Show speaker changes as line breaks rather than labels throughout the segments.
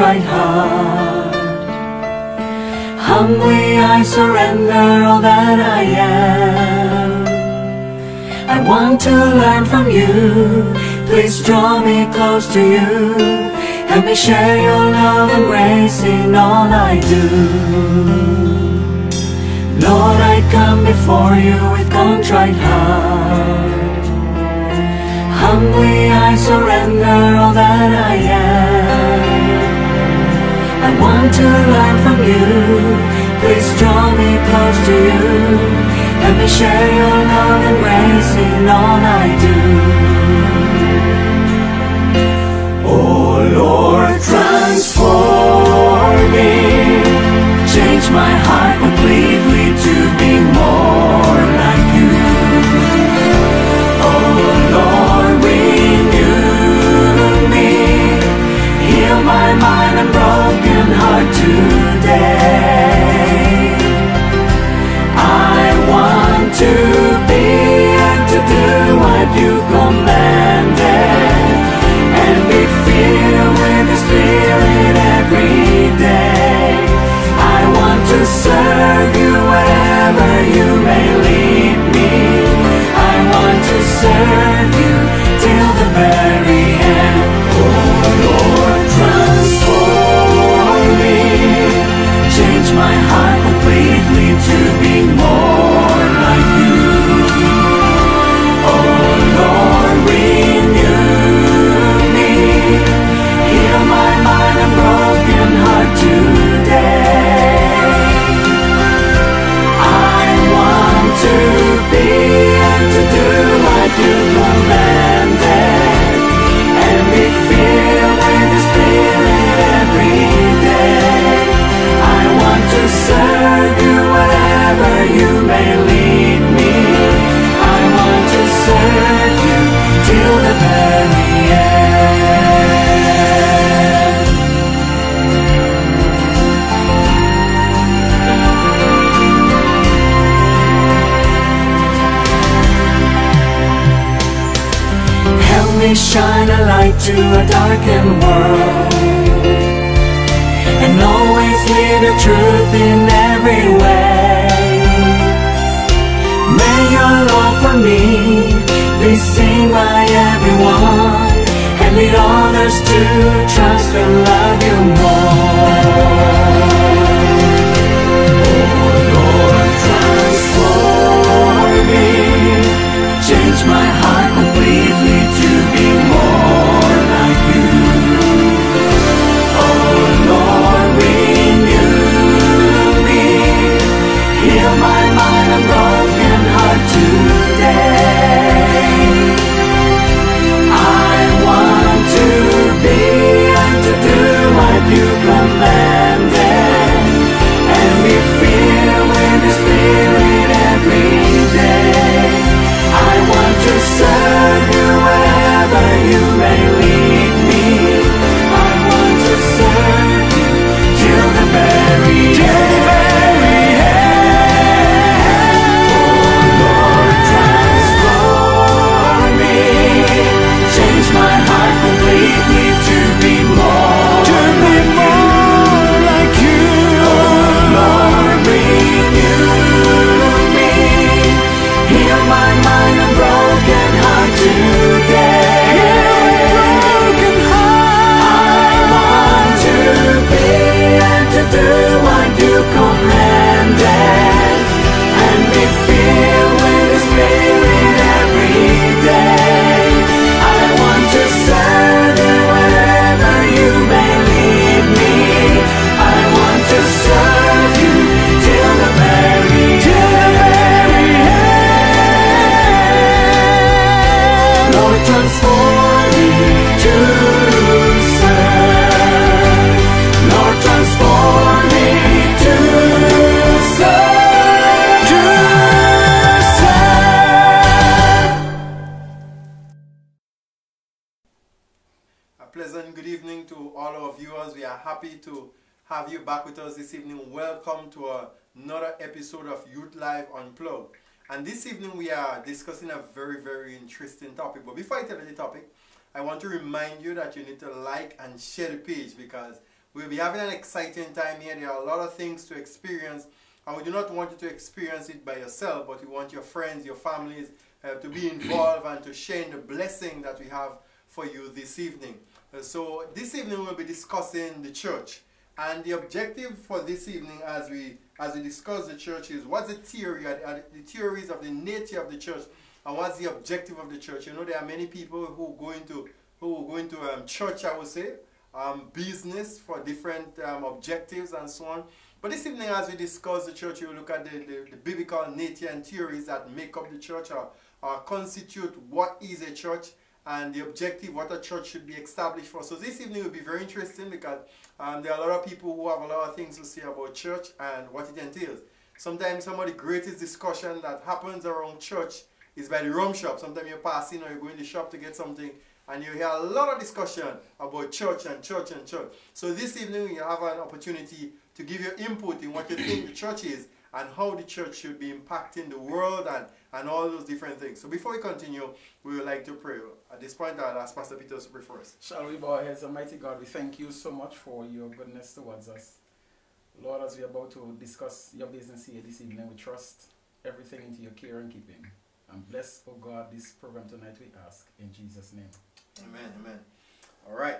contrite heart. Humbly I surrender all that I am. I want to learn from you. Please draw me close to you. Help me share your love and grace in all I do. Lord, I come before you with contrite heart. Humbly I surrender all that I am. I want to learn from you. Please draw me close to you. Let me share your love and grace in all I do. Oh Lord, transform me. Change my heart completely to be more like you. Oh Lord, today. I want to be and to do what you and be filled with the Spirit every day. I want to serve you wherever you may lead me. I want to serve you till the very end. Oh Lord, my heart completely to be more me shine a light to a darkened world. And always live the truth in every way. May your love for me be seen by everyone And lead others to trust and love you more And
this evening we are discussing a very, very interesting topic. But before I tell you the topic, I want to remind you that you need to like and share the page because we'll be having an exciting time here. There are a lot of things to experience and we do not want you to experience it by yourself, but we want your friends, your families uh, to be involved and to share in the blessing that we have for you this evening. Uh, so this evening we'll be discussing the church. And the objective for this evening as we as we discuss the church is what's the theory, the theories of the nature of the church and what's the objective of the church. You know there are many people who go into who go into um, church I would say, um, business for different um, objectives and so on. But this evening as we discuss the church, we will look at the, the, the, biblical nature and theories that make up the church or, or constitute what is a church and the objective, what a church should be established for. So this evening will be very interesting because um, there are a lot of people who have a lot of things to say about church and what it entails. Sometimes some of the greatest discussion that happens around church is by the rum shop. Sometimes you're passing or you're going to the shop to get something and you hear a lot of discussion about church and church and church. So this evening you have an opportunity to give your input in what you think the church is and how the church should be impacting the world and, and all those different things. So before we continue, we would like to pray. At this point, I'll ask Pastor Peter to pray for us.
Shall we bow our heads, Almighty God, we thank you so much for your goodness towards us. Lord, as we're about to discuss your business here this evening, we trust everything into your care and keeping. And bless, oh God, this program tonight, we ask. In Jesus' name.
Amen, amen. All right.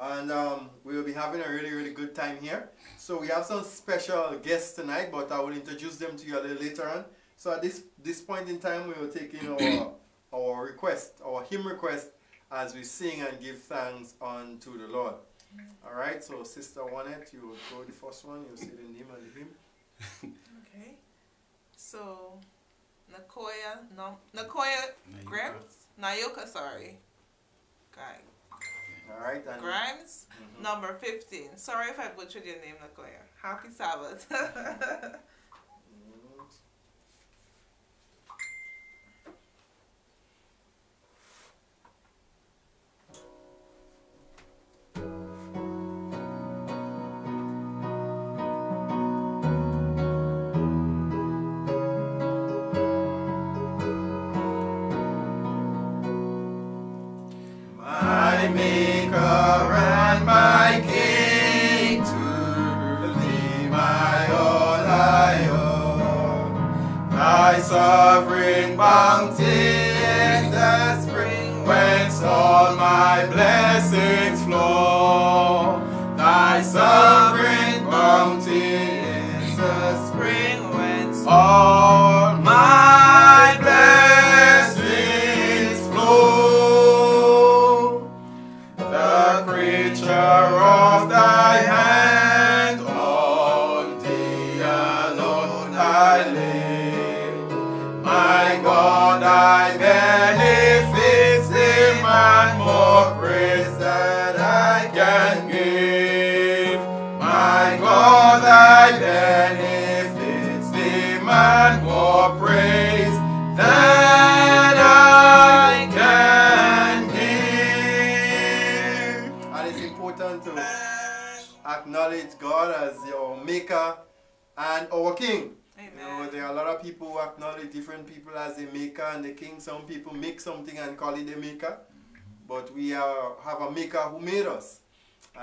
And um, we will be having a really, really good time here. So we have some special guests tonight, but I will introduce them to you a little later on. So at this, this point in time, we will take in our, our request, our hymn request, as we sing and give thanks unto the Lord. All right, so Sister Juanette, you will go the first one. You'll say the name of the hymn.
Okay. So, Nakoya, no, Nakoya Grimes? Nayoka, sorry. Okay.
All right. And
Grimes,
Mhm.
number 15. Sorry if I butchered your name, Nakoya. Happy Sabbath.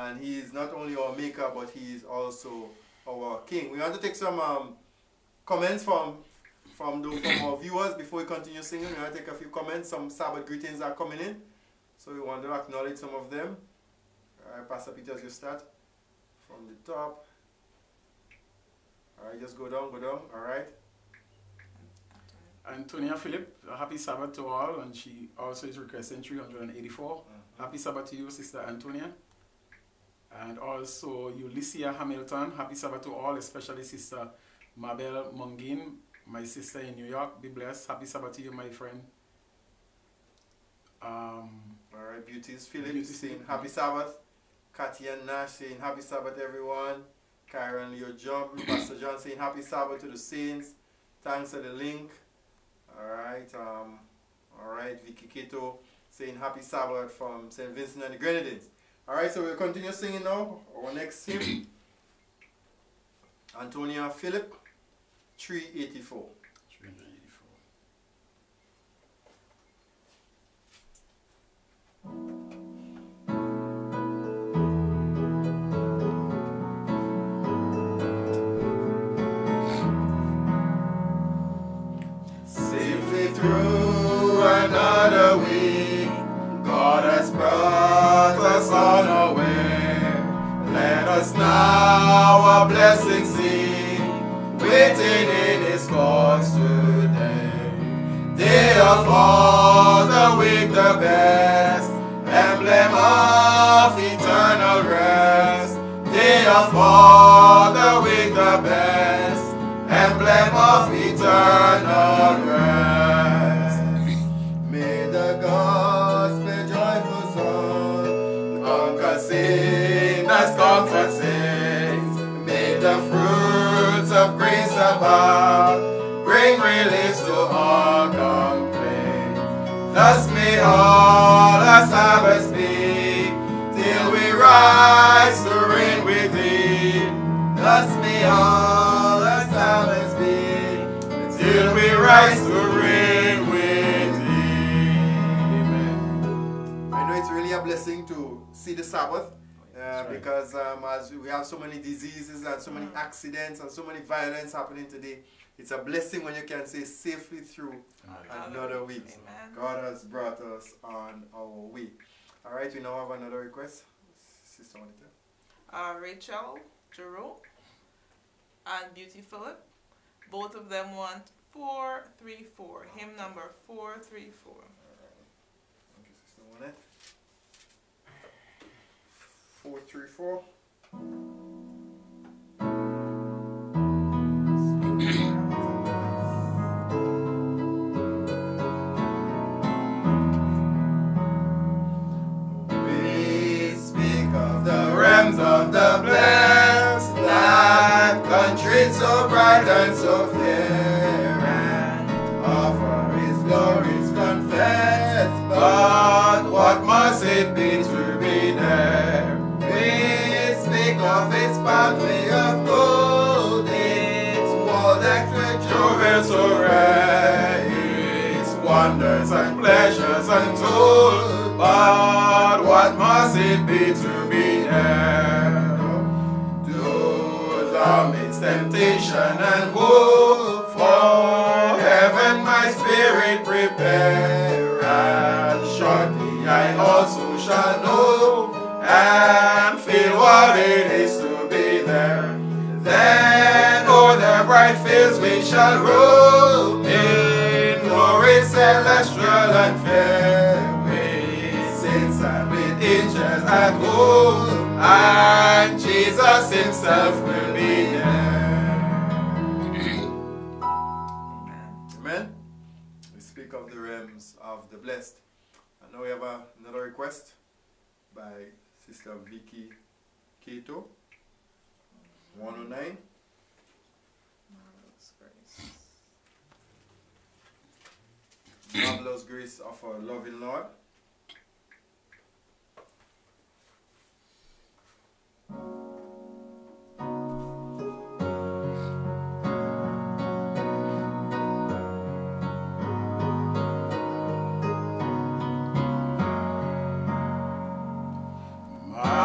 And he is not only our maker, but he is also our king. We want to take some um, comments from from, the, from our viewers before we continue singing. We want to take a few comments. Some Sabbath greetings are coming in. So we want to acknowledge some of them. All right, Pastor Peters, you start from the top. All right, just go down, go down. All right.
Antonia Philip, happy Sabbath to all, and she also is requesting 384. Happy Sabbath to you, Sister Antonia. And also Ulyssia Hamilton, happy Sabbath to all, especially Sister Mabel Mungin, my sister in New York. Be blessed. Happy Sabbath to you, my friend. Um,
All right, Beauties Philip
Beauties
saying Happy Sabbath. Katia Nash saying Happy Sabbath, everyone. Karen Leo John, Pastor John saying Happy Sabbath to the saints. Thanks for the link. All right, um, all right, Vicky Kito saying Happy Sabbath from St. Vincent and the Grenadines. All right, so we'll continue singing now. Our next hymn, Antonia Philip, 384.
384.
For the weak the best, emblem of eternal rest. Day of for the weak the best, emblem of eternal rest.
May the gospel joyful song
Conquer sin as comfort sings. May the fruits of grace abound, bring relief all. Thus may all our Sabbaths be, till we rise to reign with thee. Thus may all our Sabbaths be, till we rise to reign with thee. Amen.
I know it's really a blessing to see the Sabbath uh, because um, as we have so many diseases and so many accidents and so many violence happening today, it's a blessing when you can say safely through Amen. another week.
Amen.
God has brought us on our way. All right, we now have another request. Sister Juanita.
Uh, Rachel Jerome and Beauty Philip. Both of them want 434, hymn number 434.
All right. 434. So bright and so fair, and offer His glories confess. But what must it be to be there? We speak of its pathway of gold, its wall with jewels so rare, its wonders and pleasures untold. But what must it be to be there? Do To temptation and woe, for heaven my spirit prepare, and shortly I also shall know and feel what it is to be there. Then o'er the bright fields we shall roll in glory celestial and fair. With saints and with angels at home, and Jesus himself will be there.
Blessed. And now we have a, another request by Sister Vicky Cato. 109. Marvelous grace Marvelous grace of our loving Lord.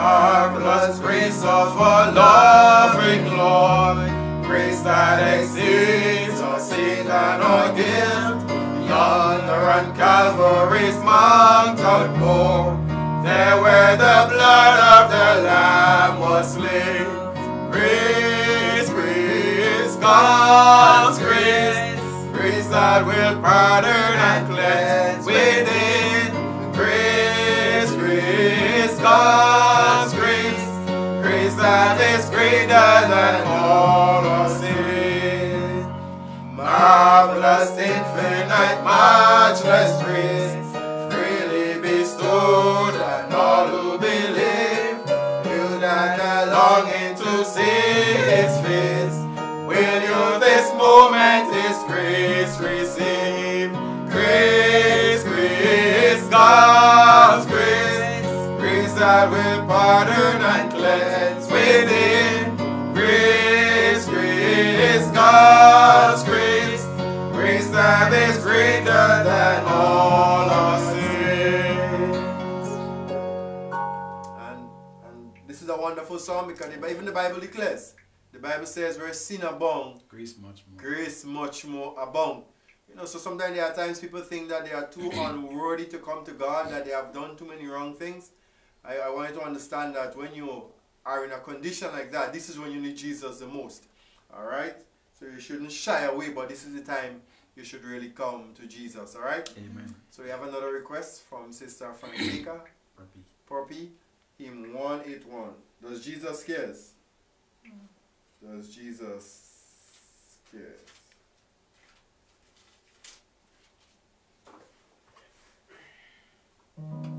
Marvelous grace of our loving Lord, grace that exceeds our sin and our guilt. Yonder on Calvary's mount outpour, there where the blood of the Lamb was slain. Grace, grace, God's grace, grace that will pardon and cleanse within. God's grace, grace that is greater than all our sins. Marvelous, infinite, matchless grace, freely bestowed on all who believe. You that are longing to see His face, will you this moment that will pardon and cleanse within. Grace, grace, God's grace, grace that is greater than all our sins.
And, and this is a wonderful song because even the Bible declares, the Bible says where sin abound,
Grace much more.
grace much more abound. You know, so sometimes there are times people think that they are too unworthy to come to God, that they have done too many wrong things. I, I want you to understand that when you are in a condition like that, this is when you need Jesus the most. Alright? So you shouldn't shy away, but this is the time you should really come to Jesus. All right.
Amen.
So we have another request from Sister Francisca
Papi.
Poppy, hymn 181. Does Jesus cares? Does Jesus cares?
Jesus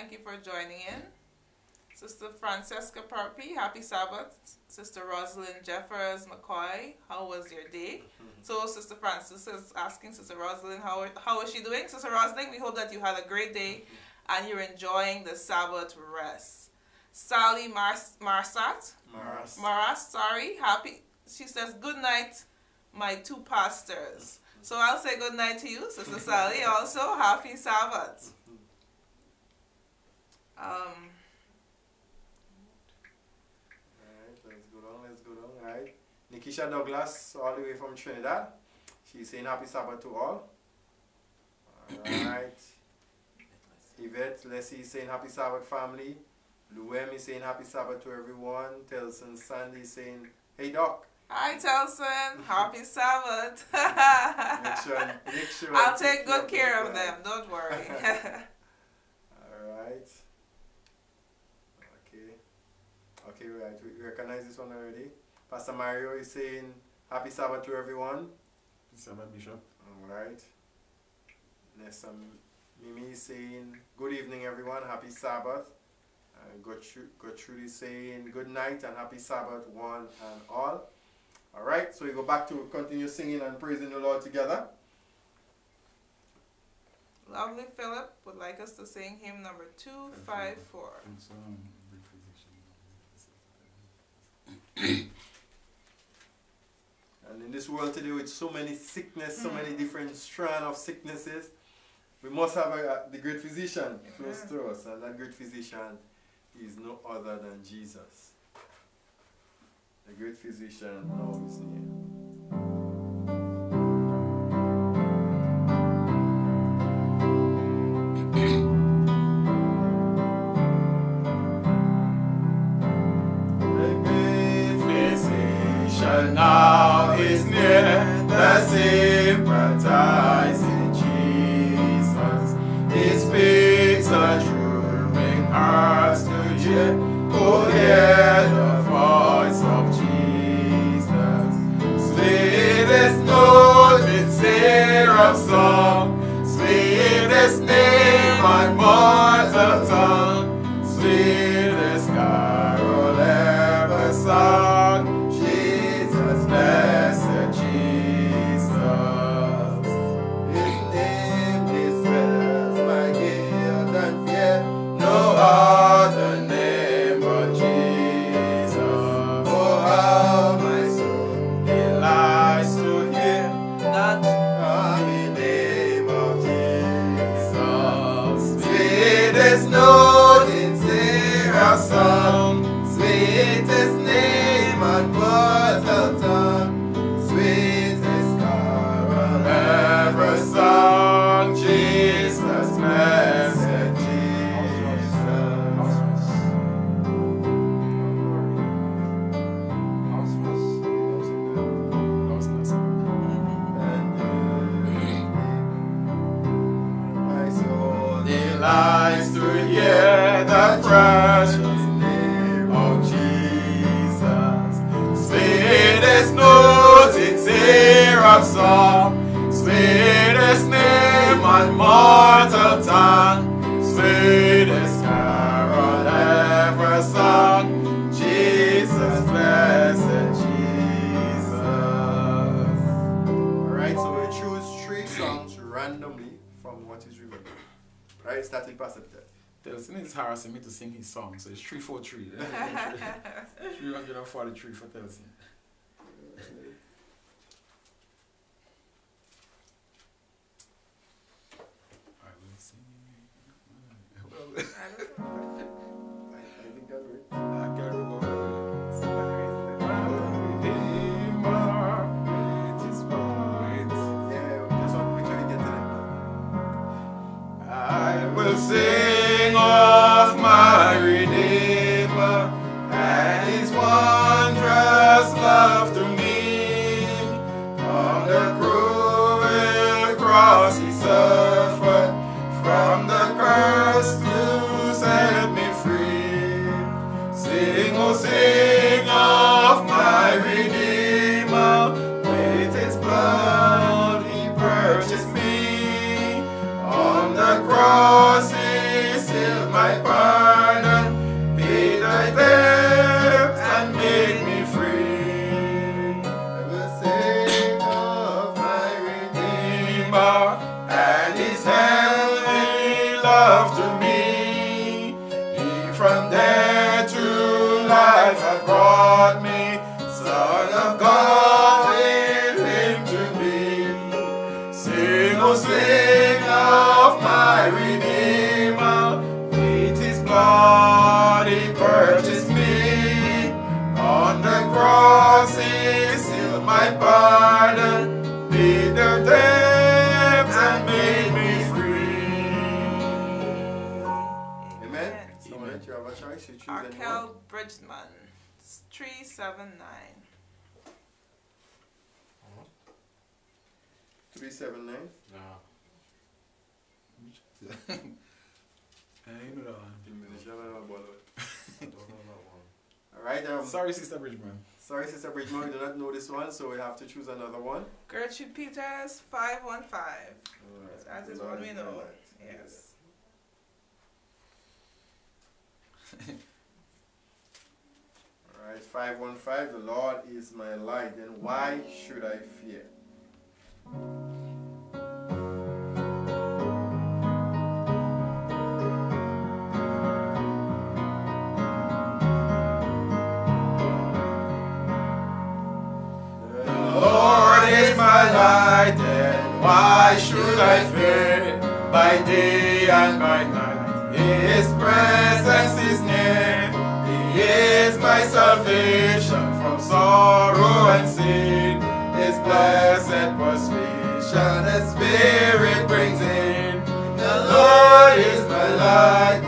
Thank you for joining in. Sister Francesca Parpy, happy Sabbath. Sister Rosalind Jeffers McCoy, how was your day? Mm-hmm. So, Sister Francis is asking Sister Rosalind, how, how is she doing? Sister Rosalind, we hope that you had a great day mm-hmm. and you're enjoying the Sabbath rest. Sally Mars- Marsat,
Maras.
Maras, sorry, happy. She says, Good night, my two pastors. Mm-hmm. So I'll say good night to you, Sister Sally. Also, happy Sabbath. Um,
Alright, let's go down, let's go down. Alright. Nikisha Douglas, all the way from Trinidad. She's saying happy Sabbath to all. Alright. Yvette Leslie is saying happy Sabbath family. Luem is saying happy Sabbath to everyone. Telson Sandy is saying, hey doc.
hi, Telson. Happy Sabbath.
Make sure, make sure.
I'll take good care of them. Don't worry.
Alright. Okay. Okay, right. We recognize this one already. Pastor Mario is saying happy Sabbath to everyone.
Sabbath Bishop.
Alright. Next, um, Mimi is saying good evening, everyone. Happy Sabbath. Uh, Gertrude, Gertrude is saying good night and happy Sabbath, one and all. Alright, so we go back to continue singing and praising the Lord together.
Lovely Philip would like us to sing hymn number 254.
And so, um, brief physician.
And in this world today, with so many sickness, so many mm. different strand of sicknesses, we must have a, a- the great physician close to us, and that great physician is no other than Jesus. The great physician now is near. whole tree. Three
hundred and forty-three for thousand. I will sing of my chamber and his
hand.
seven nine. Three
seven
nine. No. Ain't? All
right. Um,
Sorry, Sister Bridgman.
Sorry, Sister Bridgman. We do not know this one, so we have to choose another one.
Gertrude Peters, five
one five.
That is
what
we know. Yes.
All right, 515, the Lord is my light, then why should I fear?
sorrow and sin. His blessed persuasion the spirit brings in. The Lord is my light,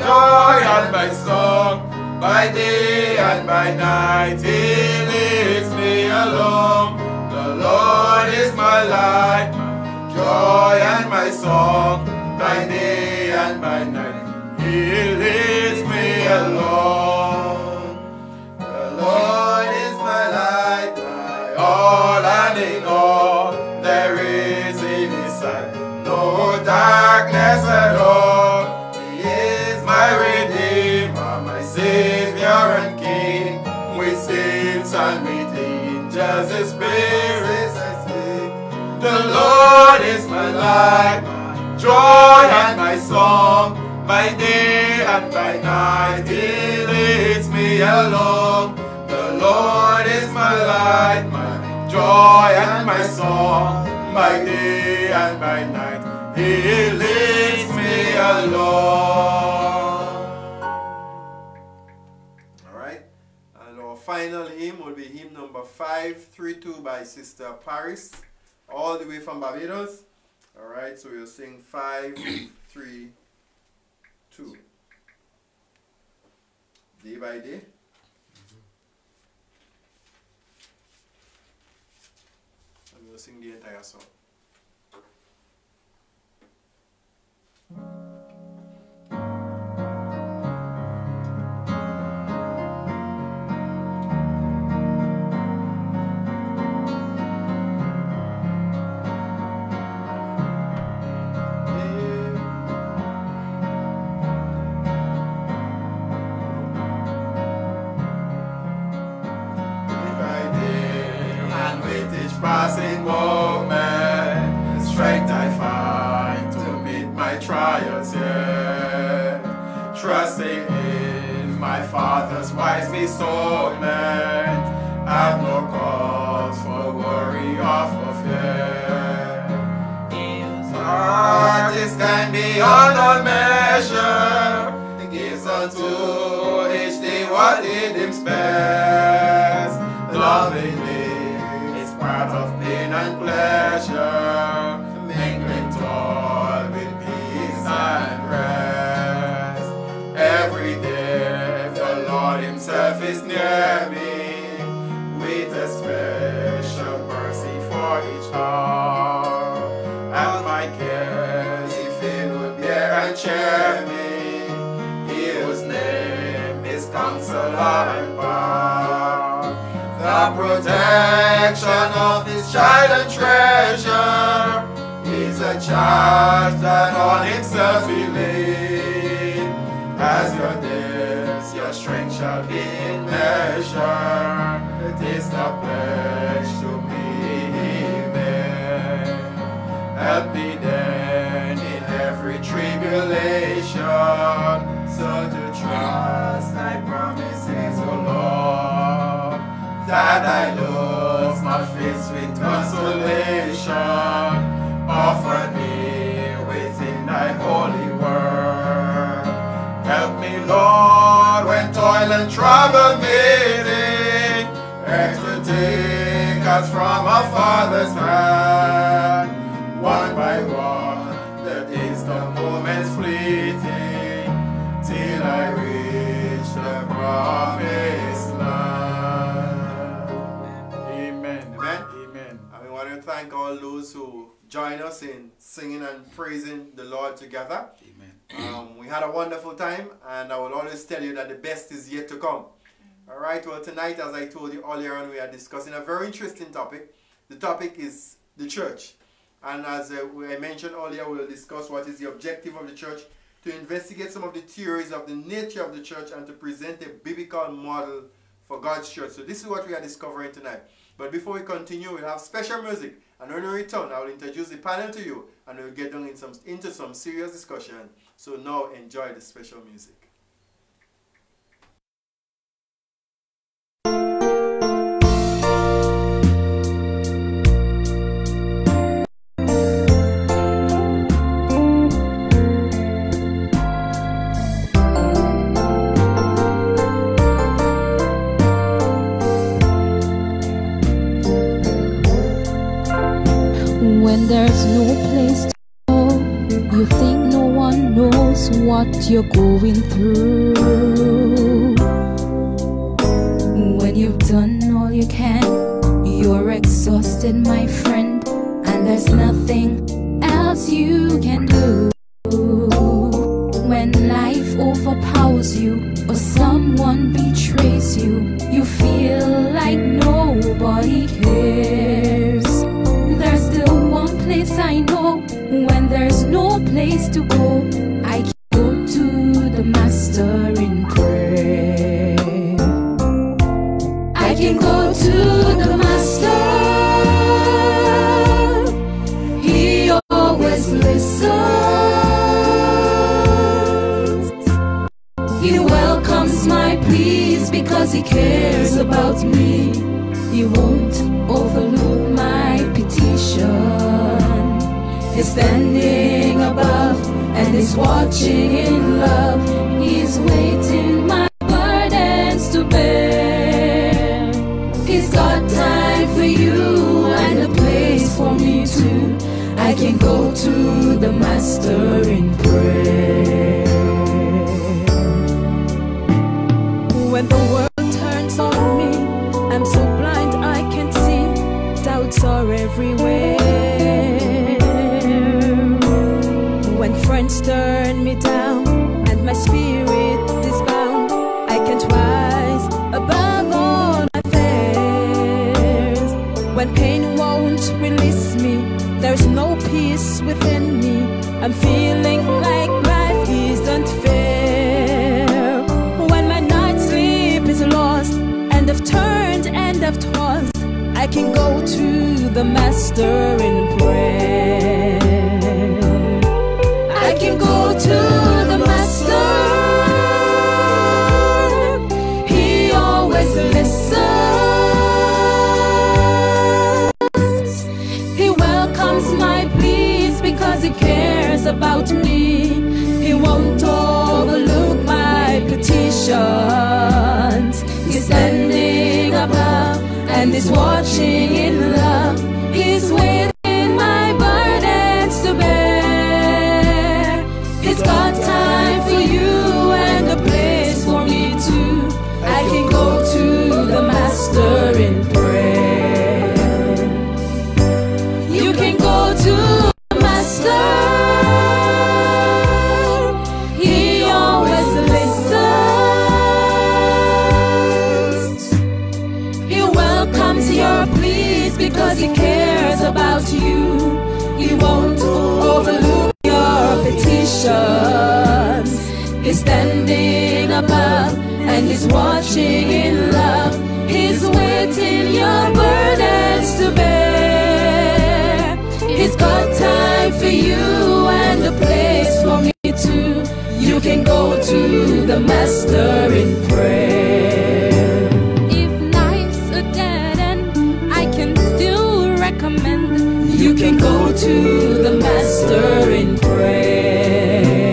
joy and my song. By day and by night he leads me along. The Lord is my light, my joy and my song. By day and by night he leads me along. darkness alone.
He is my
Redeemer, my Savior and King. With saints and with angels, His spirits
I sing.
The Lord is my light, my joy and my song. By day and by night, He leads me along. The Lord is my light, my joy and my song. By day and by night, he leads me along.
All right. And our final hymn will be hymn number 532 by Sister Paris, all the way from Barbados. All right. So we'll sing 532. Day by day. And we'll sing the entire song.
Day what it spares. Lovingly, it's part of pain and pleasure. Protection of His child and treasure is a charge that on Himself He laid. As your days, your strength shall be in measure. It is the pledge to me made. Help me then in every tribulation, so to trust thy promises, O Lord, that I lose consolation, offer me within thy holy word. Help me, Lord, when toil and trouble meeting, and to take us from our Father's hand.
Join us in singing and praising the Lord together.
Amen.
Um, we had a wonderful time, and I will always tell you that the best is yet to come. All right, well, tonight, as I told you earlier on, we are discussing a very interesting topic. The topic is the church. And as uh, I mentioned earlier, we'll discuss what is the objective of the church, to investigate some of the theories of the nature of the church, and to present a biblical model for God's church. So, this is what we are discovering tonight. But before we continue, we'll have special music. And when we return, I will introduce the panel to you, and we'll get down in some, into some serious discussion. So, now enjoy the special music.
You're going through. When you've done all you can, you're exhausted, my friend, and there's nothing else you can do. When life overpowers you or someone betrays you, you feel like nobody cares. There's still one place I know when there's no place to go. Cares about me. He won't overlook my petition. He's standing above and is watching in love. He's waiting my burdens to bear. He's got time for you and a place for me too. I can go to the Master in prayer. My spirit is bound, I can't rise above all. When pain won't release me, there's no peace within me. I'm feeling like life isn't fair. When my night sleep is lost and I've turned and I've tossed, I can go to the Master in prayer. I can go to about me. He won't overlook my petitions. He's standing above and is watching in the in prayer. If life's a dead end, I can still recommend you can go to the Master in prayer.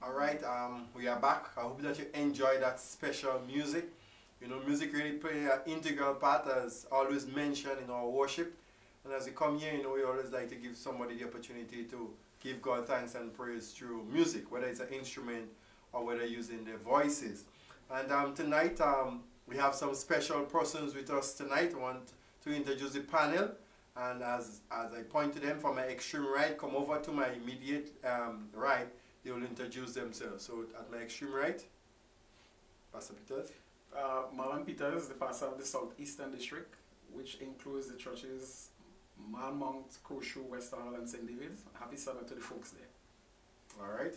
All right, um, we are back. I hope that you enjoy that special music. You know, music really play an integral part, as always mentioned in our worship. And as we come here, you know, we always like to give somebody the opportunity to give God thanks and praise through music, whether it's an instrument or whether using their voices. And um, tonight, um, we have some special persons with us tonight. I want to introduce the panel. And as, as I point to them from my extreme right, come over to my immediate um, right they will introduce themselves. So at my extreme right, Pastor Peters.
Uh, Marlon Peters, the pastor of the Southeastern District, which includes the churches Malmont, Koshu, West Hall, and St. David's. Happy Sabbath to the folks there.
All right.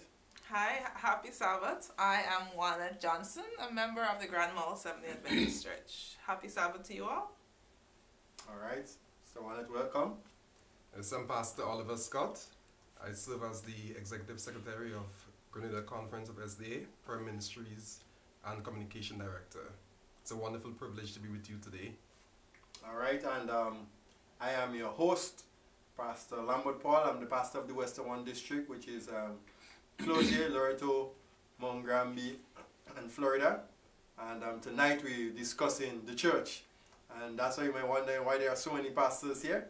Hi, happy Sabbath. I am Juana Johnson, a member of the Grand Mal Assembly Adventist Church. Happy Sabbath to you all.
All right. So I wanted welcome.
Yes, I'm Pastor Oliver Scott. I serve as the Executive Secretary of Grenada Conference of SDA, Prayer Ministries, and Communication Director. It's a wonderful privilege to be with you today.
All right. And um, I am your host, Pastor Lambert Paul. I'm the pastor of the Western One District, which is um, Clozier, Loreto, Mount Granby, and Florida. And um, tonight we're discussing the church. And that's why you may wonder why there are so many pastors here.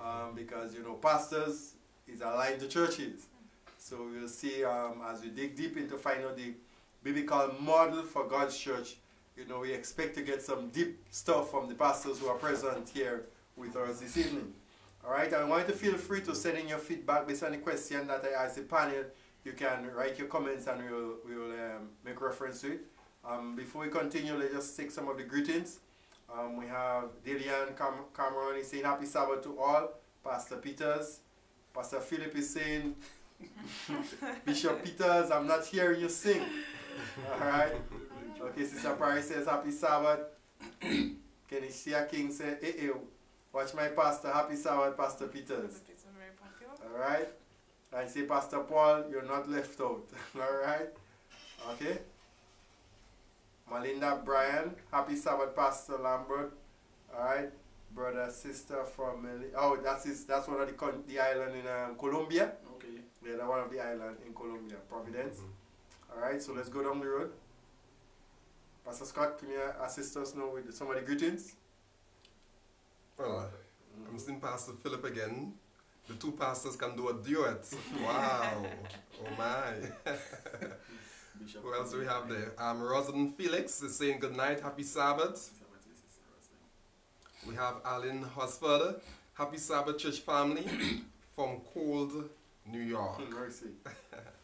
Um, because, you know, pastors is aligned to churches. So we'll see um, as we dig deep into out the biblical model for God's church. You know, we expect to get some deep stuff from the pastors who are present here with us this evening. All right, I want you to feel free to send in your feedback based on the question that I asked the panel. You can write your comments and we'll, we'll um, make reference to it. Um, before we continue, let's just take some of the greetings. Um, we have Delian Cam- Cameron is saying happy Sabbath to all. Pastor Peters. Pastor Philip is saying, Bishop Peters, I'm not hearing you sing. All right. Okay, Sister Paris says happy Sabbath. Kenisha King said, eh, eh, Watch my pastor, Happy Sabbath, Pastor Peters.
It's very popular.
Alright? I say, Pastor Paul, you're not left out. Alright? Okay? Melinda Bryan, Happy Sabbath, Pastor Lambert. Alright? Brother, sister from Meli- Oh, that's his, that's one of the, con- the island in um, Colombia.
Okay.
Yeah, that one of the island in Colombia, Providence.
Mhm.
Alright, so let's go down the road. Pastor Scott, can you assist us now with some of the greetings?
Well, I'm seeing Pastor Philip again. The two pastors can do a duet. Wow. oh my.
Bishop.
Who else do we have there? Um, Rosalind Felix is saying good night, happy Sabbath. We have Alan Hosford, happy Sabbath church family from Cold, New York.
Mercy.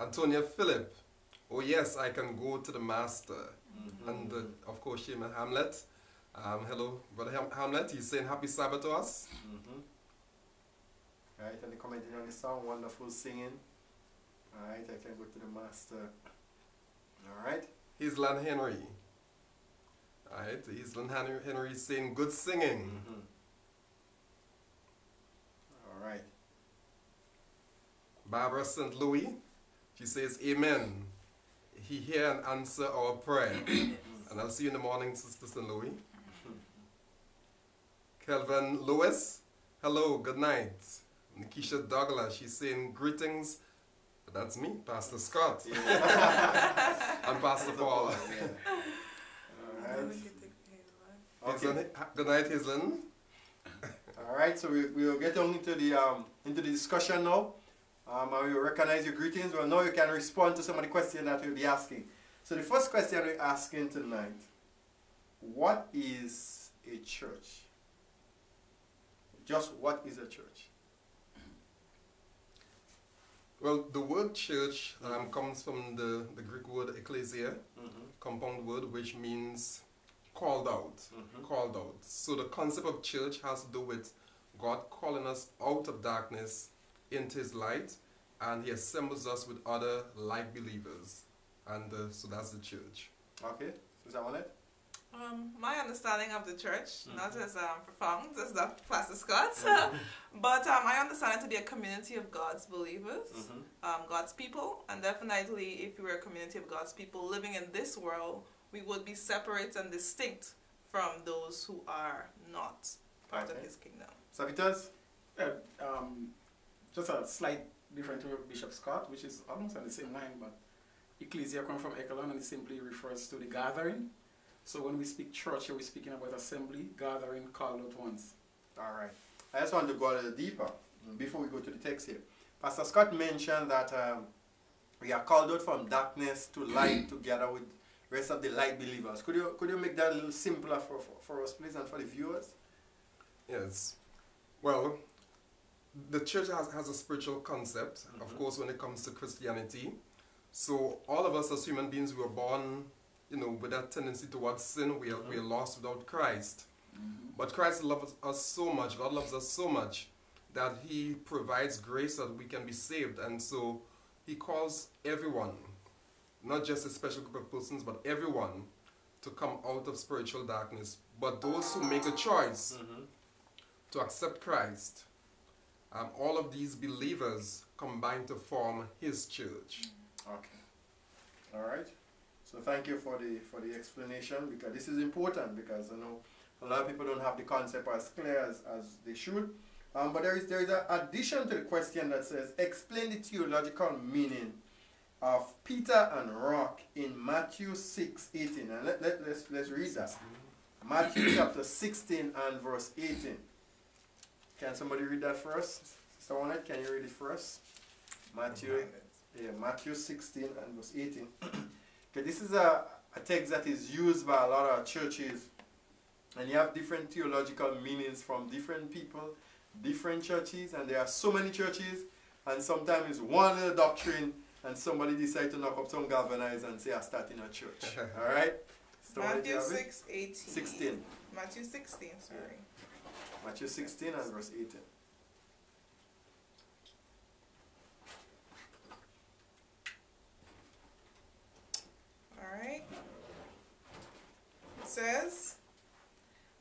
Antonia Philip, oh yes, I can go to the master.
Mhm.
And uh, of course, Shaman Hamlet. Um, hello, Brother Ham- Hamlet, he's saying happy Sabbath to us.
Mhm. Right, and they commenting on the song, wonderful singing. Alright, I can go to the master. Alright.
Islan Henry. Alright, Islan Henry, Henry is saying good singing.
Mhm. Alright.
Barbara St. Louis, she says, Amen. He hear and answer our prayer. and I'll see you in the morning, Sister St. Louis. Kelvin Lewis, hello, good night. Nikisha Douglas, she's saying greetings. That's me, Pastor Scott, and Pastor Paul.
Alright. Okay.
Hazelin, ha- good night, Hazelin.
Alright, so we, we will get on into the um into the discussion now. Um, and we will recognize your greetings. Well, now you can respond to some of the questions that we'll be asking. So the first question we're asking tonight, what is a church? Just what is a church?
Well, the word church um, comes from the, the Greek word ecclesia,
Mm-hmm.
compound word which means called out.
Mhm.
Called out. So the concept of church has to do with God calling us out of darkness into His light, and He assembles us with other like believers, and uh, so that's the church.
Okay, is that one it?
Um, my understanding of the church, not
Mhm.
as um, profound as Dr. Pastor Scott,
Mhm.
but um, I understand it to be a community of God's believers,
Mhm.
um, God's people, and definitely if we were a community of God's people living in this world, we would be separate and distinct from those who are not part
Okay.
of His kingdom.
Savitas?
Uh, um, just a slight difference with Bishop Scott, which is almost on the same line, but ecclesia comes from eklon and it simply refers to the gathering. So when we speak church, here we're speaking about assembly, gathering, called out ones.
Alright. I just want to go a little deeper before we go to the text here. Pastor Scott mentioned that um, we are called out from darkness to light together with rest of the light believers. Could you could you make that a little simpler for, for, for us please and for the viewers?
Yes. Well, the church has, has a spiritual concept, of
Mhm.
course, when it comes to Christianity. So all of us as human beings, we were born, you know, with that tendency towards sin. We are, we are lost without Christ. But Christ loves us so much, God loves us so much, that He provides grace that we can be saved. And so He calls everyone, not just a special group of persons, but everyone, to come out of spiritual darkness. But those who make a choice to accept Christ, um, all of these believers combine to form His church.
Okay. Alright. So thank you for the for the explanation because this is important because I know a lot of people don't have the concept as clear as, as they should. Um, but there is there is an addition to the question that says explain the theological meaning of Peter and rock in Matthew 6, 18. And let, let, let's, let's read that. Matthew chapter 16 and verse 18. Can somebody read that for us? Sister Juanette, eh? can you read it for us? Matthew, yeah, Matthew 16 and verse 18. okay, this is a, a text that is used by a lot of churches. And you have different theological meanings from different people, different churches, and there are so many churches, and sometimes it's one little doctrine, and somebody decide to knock up some galvanize and say, I start in a church. Alright? Sister
Matthew
have
6, 18.
16.
Matthew 16, sorry.
Matthew 16 and verse 18.
Alright. It says,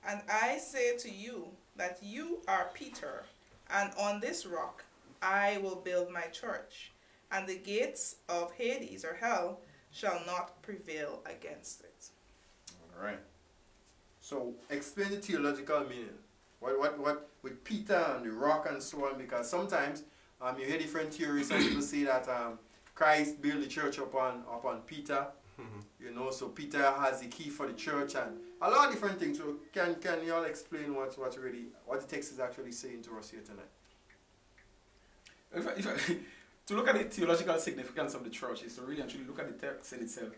And I say to you that you are Peter, and on this rock I will build my church, and the gates of Hades or hell shall not prevail against it.
All right. So explain the theological meaning. What, what, what with Peter and the rock and so on, because sometimes um, you hear different theories and people say that um, Christ built the church upon upon Peter. You know, so Peter has the key for the church and a lot of different things. So can can you all explain what what really what the text is actually saying to us here tonight?
If I, if I, to look at the theological significance of the church is to really actually look at the text in itself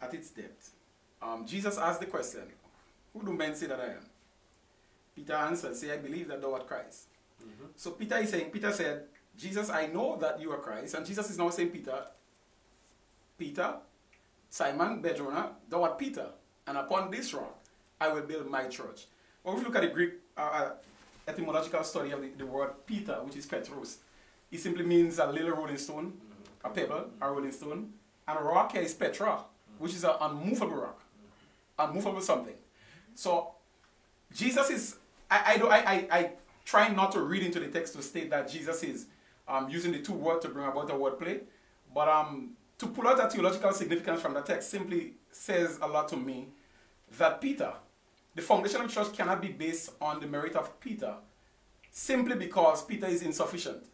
at its depth. Um, Jesus asked the question, Who do men say that I am? Peter answered, Say, I believe that thou art Christ. So Peter is saying, Peter said, Jesus, I know that you are Christ. And Jesus is now saying, Peter, Peter, Simon, Barjona, thou art Peter. And upon this rock I will build my church. Or if you look at the Greek uh, uh, etymological study of the, the word Peter, which is Petros, it simply means a little rolling stone, a pebble, a rolling stone. And a rock here is Petra, which is an unmovable rock, unmovable something. So Jesus is, I, I, do, I, I, I try not to read into the text to state that Jesus is um, using the two words to bring about a wordplay, but um, to pull out a theological significance from the text simply says a lot to me that Peter, the foundation of the church cannot be based on the merit of Peter simply because Peter is insufficient.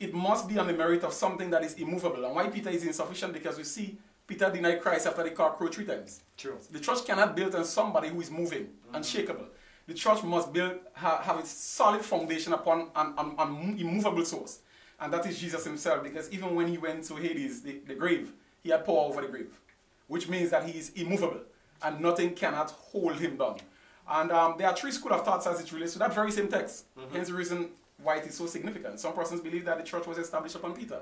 It must be on the merit of something that is immovable. And why Peter is insufficient? Because we see Peter denied Christ after the cock crowed three times.
True.
The church cannot build on somebody who is moving, unshakable. The church must build have its solid foundation upon an, an, an immovable source, and that is Jesus Himself. Because even when He went to Hades, the, the grave, He had power over the grave, which means that He is immovable, and nothing cannot hold Him down. And um, there are three school of thoughts as it relates to that very same text. Hence the reason why it is so significant. Some persons believe that the church was established upon Peter.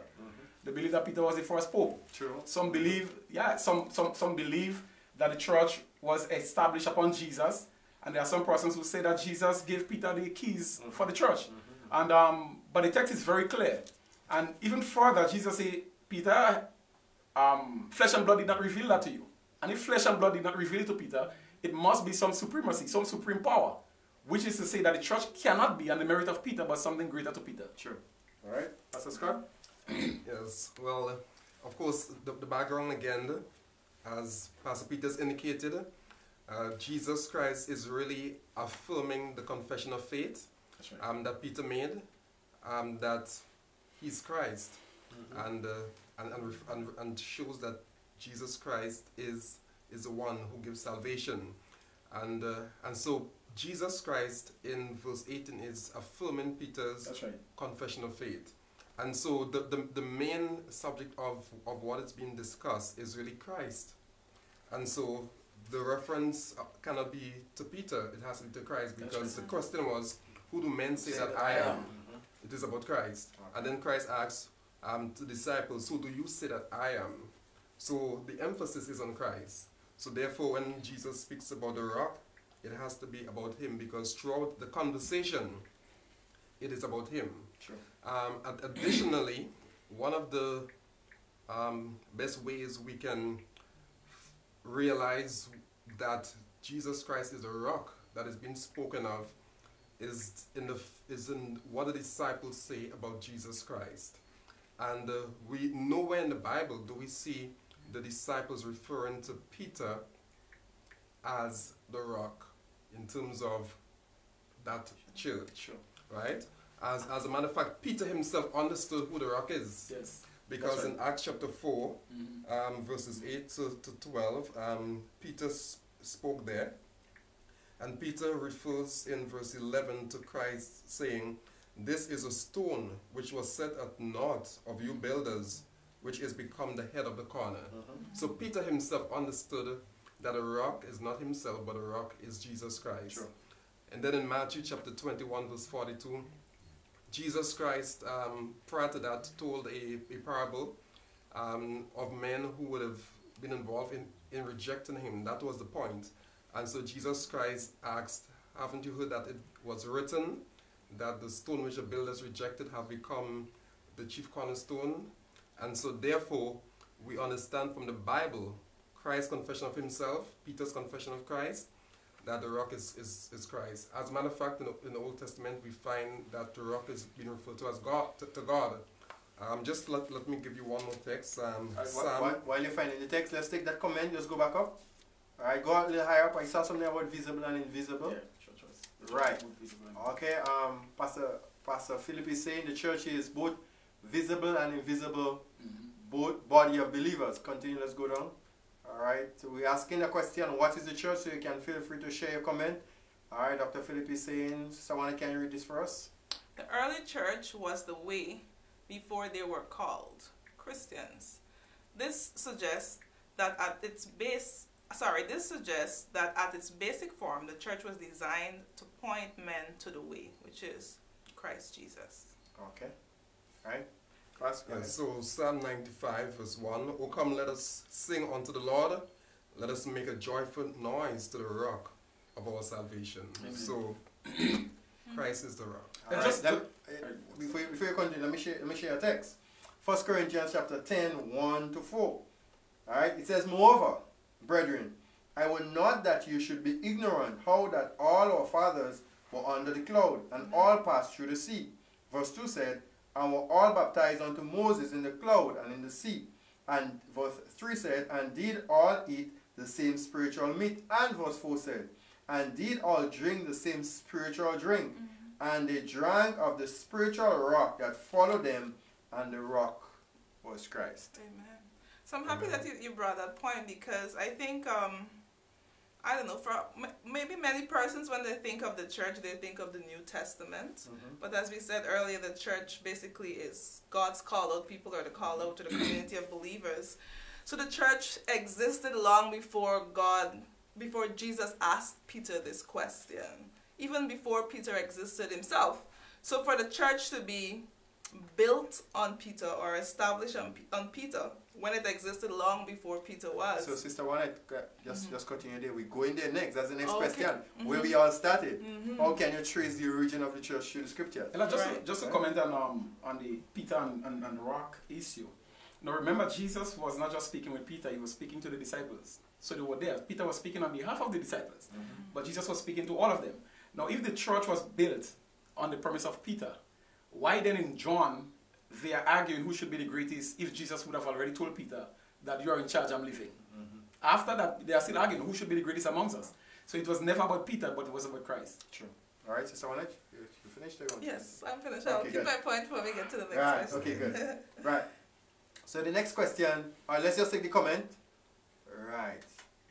They believe that Peter was the first pope.
True.
Some believe, yeah, some, some, some believe that the church was established upon Jesus. And there are some persons who say that Jesus gave Peter the keys for the church. And um, but the text is very clear. And even further, Jesus said, Peter, um, flesh and blood did not reveal that to you. And if flesh and blood did not reveal it to Peter, it must be some supremacy, some supreme power. Which is to say that the church cannot be on the merit of Peter, but something greater to Peter.
True. All right, Pastor Scott.
Yes, well, uh, of course, the, the background again, as Pastor Peters indicated, uh, Jesus Christ is really affirming the confession of faith
right.
um, that Peter made, um, that he's Christ, and, uh, and, and, and, and shows that Jesus Christ is, is the one who gives salvation. And, uh, and so Jesus Christ in verse 18 is affirming Peter's
right.
confession of faith. And so the, the, the main subject of, of what is being discussed is really Christ. And so the reference uh, cannot be to Peter, it has to be to Christ because the question was, Who do men say that I am? It is about Christ. And then Christ asks um, to disciples, Who do you say that I am? So the emphasis is on Christ. So therefore, when Jesus speaks about the rock, it has to be about him because throughout the conversation, it is about him.
Sure.
Um, additionally, one of the um, best ways we can realize that Jesus Christ is a rock that is being spoken of is in the is in what the disciples say about Jesus Christ. And uh, we nowhere in the Bible do we see the disciples referring to Peter as the rock in terms of that church right? As, as a matter of fact, Peter himself understood who the rock is.
Yes.
Because
That's
in Acts chapter 4,
Mhm.
um, verses 8 to, to 12, um, Peter spoke there. And Peter refers in verse 11 to Christ saying, This is a stone which was set at naught of you builders, which is become the head of the corner. So Peter himself understood that a rock is not himself, but a rock is Jesus Christ.
Sure.
And then in Matthew chapter 21, verse 42, Jesus Christ, um, prior to that, told a, a parable um, of men who would have been involved in, in rejecting him. That was the point. And so Jesus Christ asked, Haven't you heard that it was written that the stone which the builders rejected have become the chief cornerstone? And so, therefore, we understand from the Bible Christ's confession of himself, Peter's confession of Christ, that the rock is, is, is Christ. As a matter of fact, in the, in the Old Testament, we find that the rock is being referred to as God, to, to God. Um, just let, let me give you one more text. Um,
Alright,
Psalm-
wh- wh- while you're finding the text, let's take that comment, just go back up. Alright, go a little higher up. I saw something about visible and invisible.
Yeah, church was-
Right.
church was
Okay, um, Pastor Pastor Philip is saying the church is both visible and invisible,
Mhm.
both body of believers. Continue, let's go down. Alright, so we're asking the question, what is the church? So you can feel free to share your comment. Alright, Dr. Philip is saying, someone can you read this for us?
The early church was the way before they were called Christians. This suggests that at its base, sorry, this suggests that at its basic form, the church was designed to point men to the way, which is Christ Jesus.
Okay. Alright. Class, go
And so Psalm 95 verse 1, O come let us sing unto the Lord, let us make a joyful noise to the rock of our salvation.
Amen.
So Christ is the rock.
And
Alright,
just
let-
to-
uh, before, you- before you continue, let me share, let me share a text. 1 Corinthians chapter 10, 1 to 4. Alright, it says, Moreover, brethren, I will not that you should be ignorant how that all our fathers were under the cloud, and all passed through the sea. Verse 2 said, And were all baptized unto Moses in the cloud and in the sea. And verse 3 said, And did all eat the same spiritual meat. And verse 4 said, And did all drink the same spiritual drink. And they drank of the spiritual rock that followed them, and the rock was Christ.
Amen. So I'm happy
Amen.
that you, you brought that point because I think um, I don't know for maybe many persons when they think of the church they think of the New Testament. But as we said earlier, the church basically is God's called out people or the called out to the community of believers. So the church existed long before God, before Jesus asked Peter this question, even before Peter existed himself. So for the church to be built on Peter or established on, on Peter when it existed long before Peter was.
So, Sister Juanette, uh, just, just continue there. We go in there next. That's the next
Mm-hmm. Okay.
question. Where
Mhm.
we all started.
Mhm.
How can you trace the origin of the church through the scripture?
And just,
Right.
to, just to comment on um, on the Peter and, and, and rock issue. Now remember, Jesus was not just speaking with Peter; he was speaking to the disciples. So they were there. Peter was speaking on behalf of the disciples, but Jesus was speaking to all of them. Now, if the church was built on the premise of Peter, why then in John they are arguing who should be the greatest? If Jesus would have already told Peter that you are in charge, I'm leaving. Mm-hmm. After that, they are still arguing who should be the greatest amongst us. So it was never about Peter, but it was about Christ.
True. All right, Sister Juanette, you, you finished? Or you
Yes, I'm finished. I'll
Okay,
keep
good.
my point before we get to the next
Right,
question.
okay, good. Right. So the next question, all right, let's just take the comment. Right.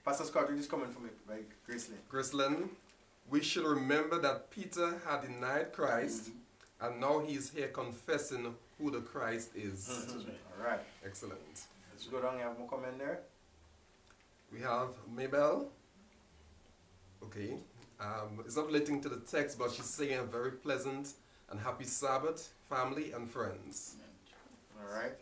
Pastor Scott, read this comment for me by Grace Lynn.
We should remember that Peter had denied Christ and now he is here confessing who the Christ is.
Right.
All right.
Excellent.
Let's go down. You have more comment there?
We have Maybell. Okay. Um, it's not relating to the text, but she's saying a very pleasant and happy Sabbath, family and friends.
All right.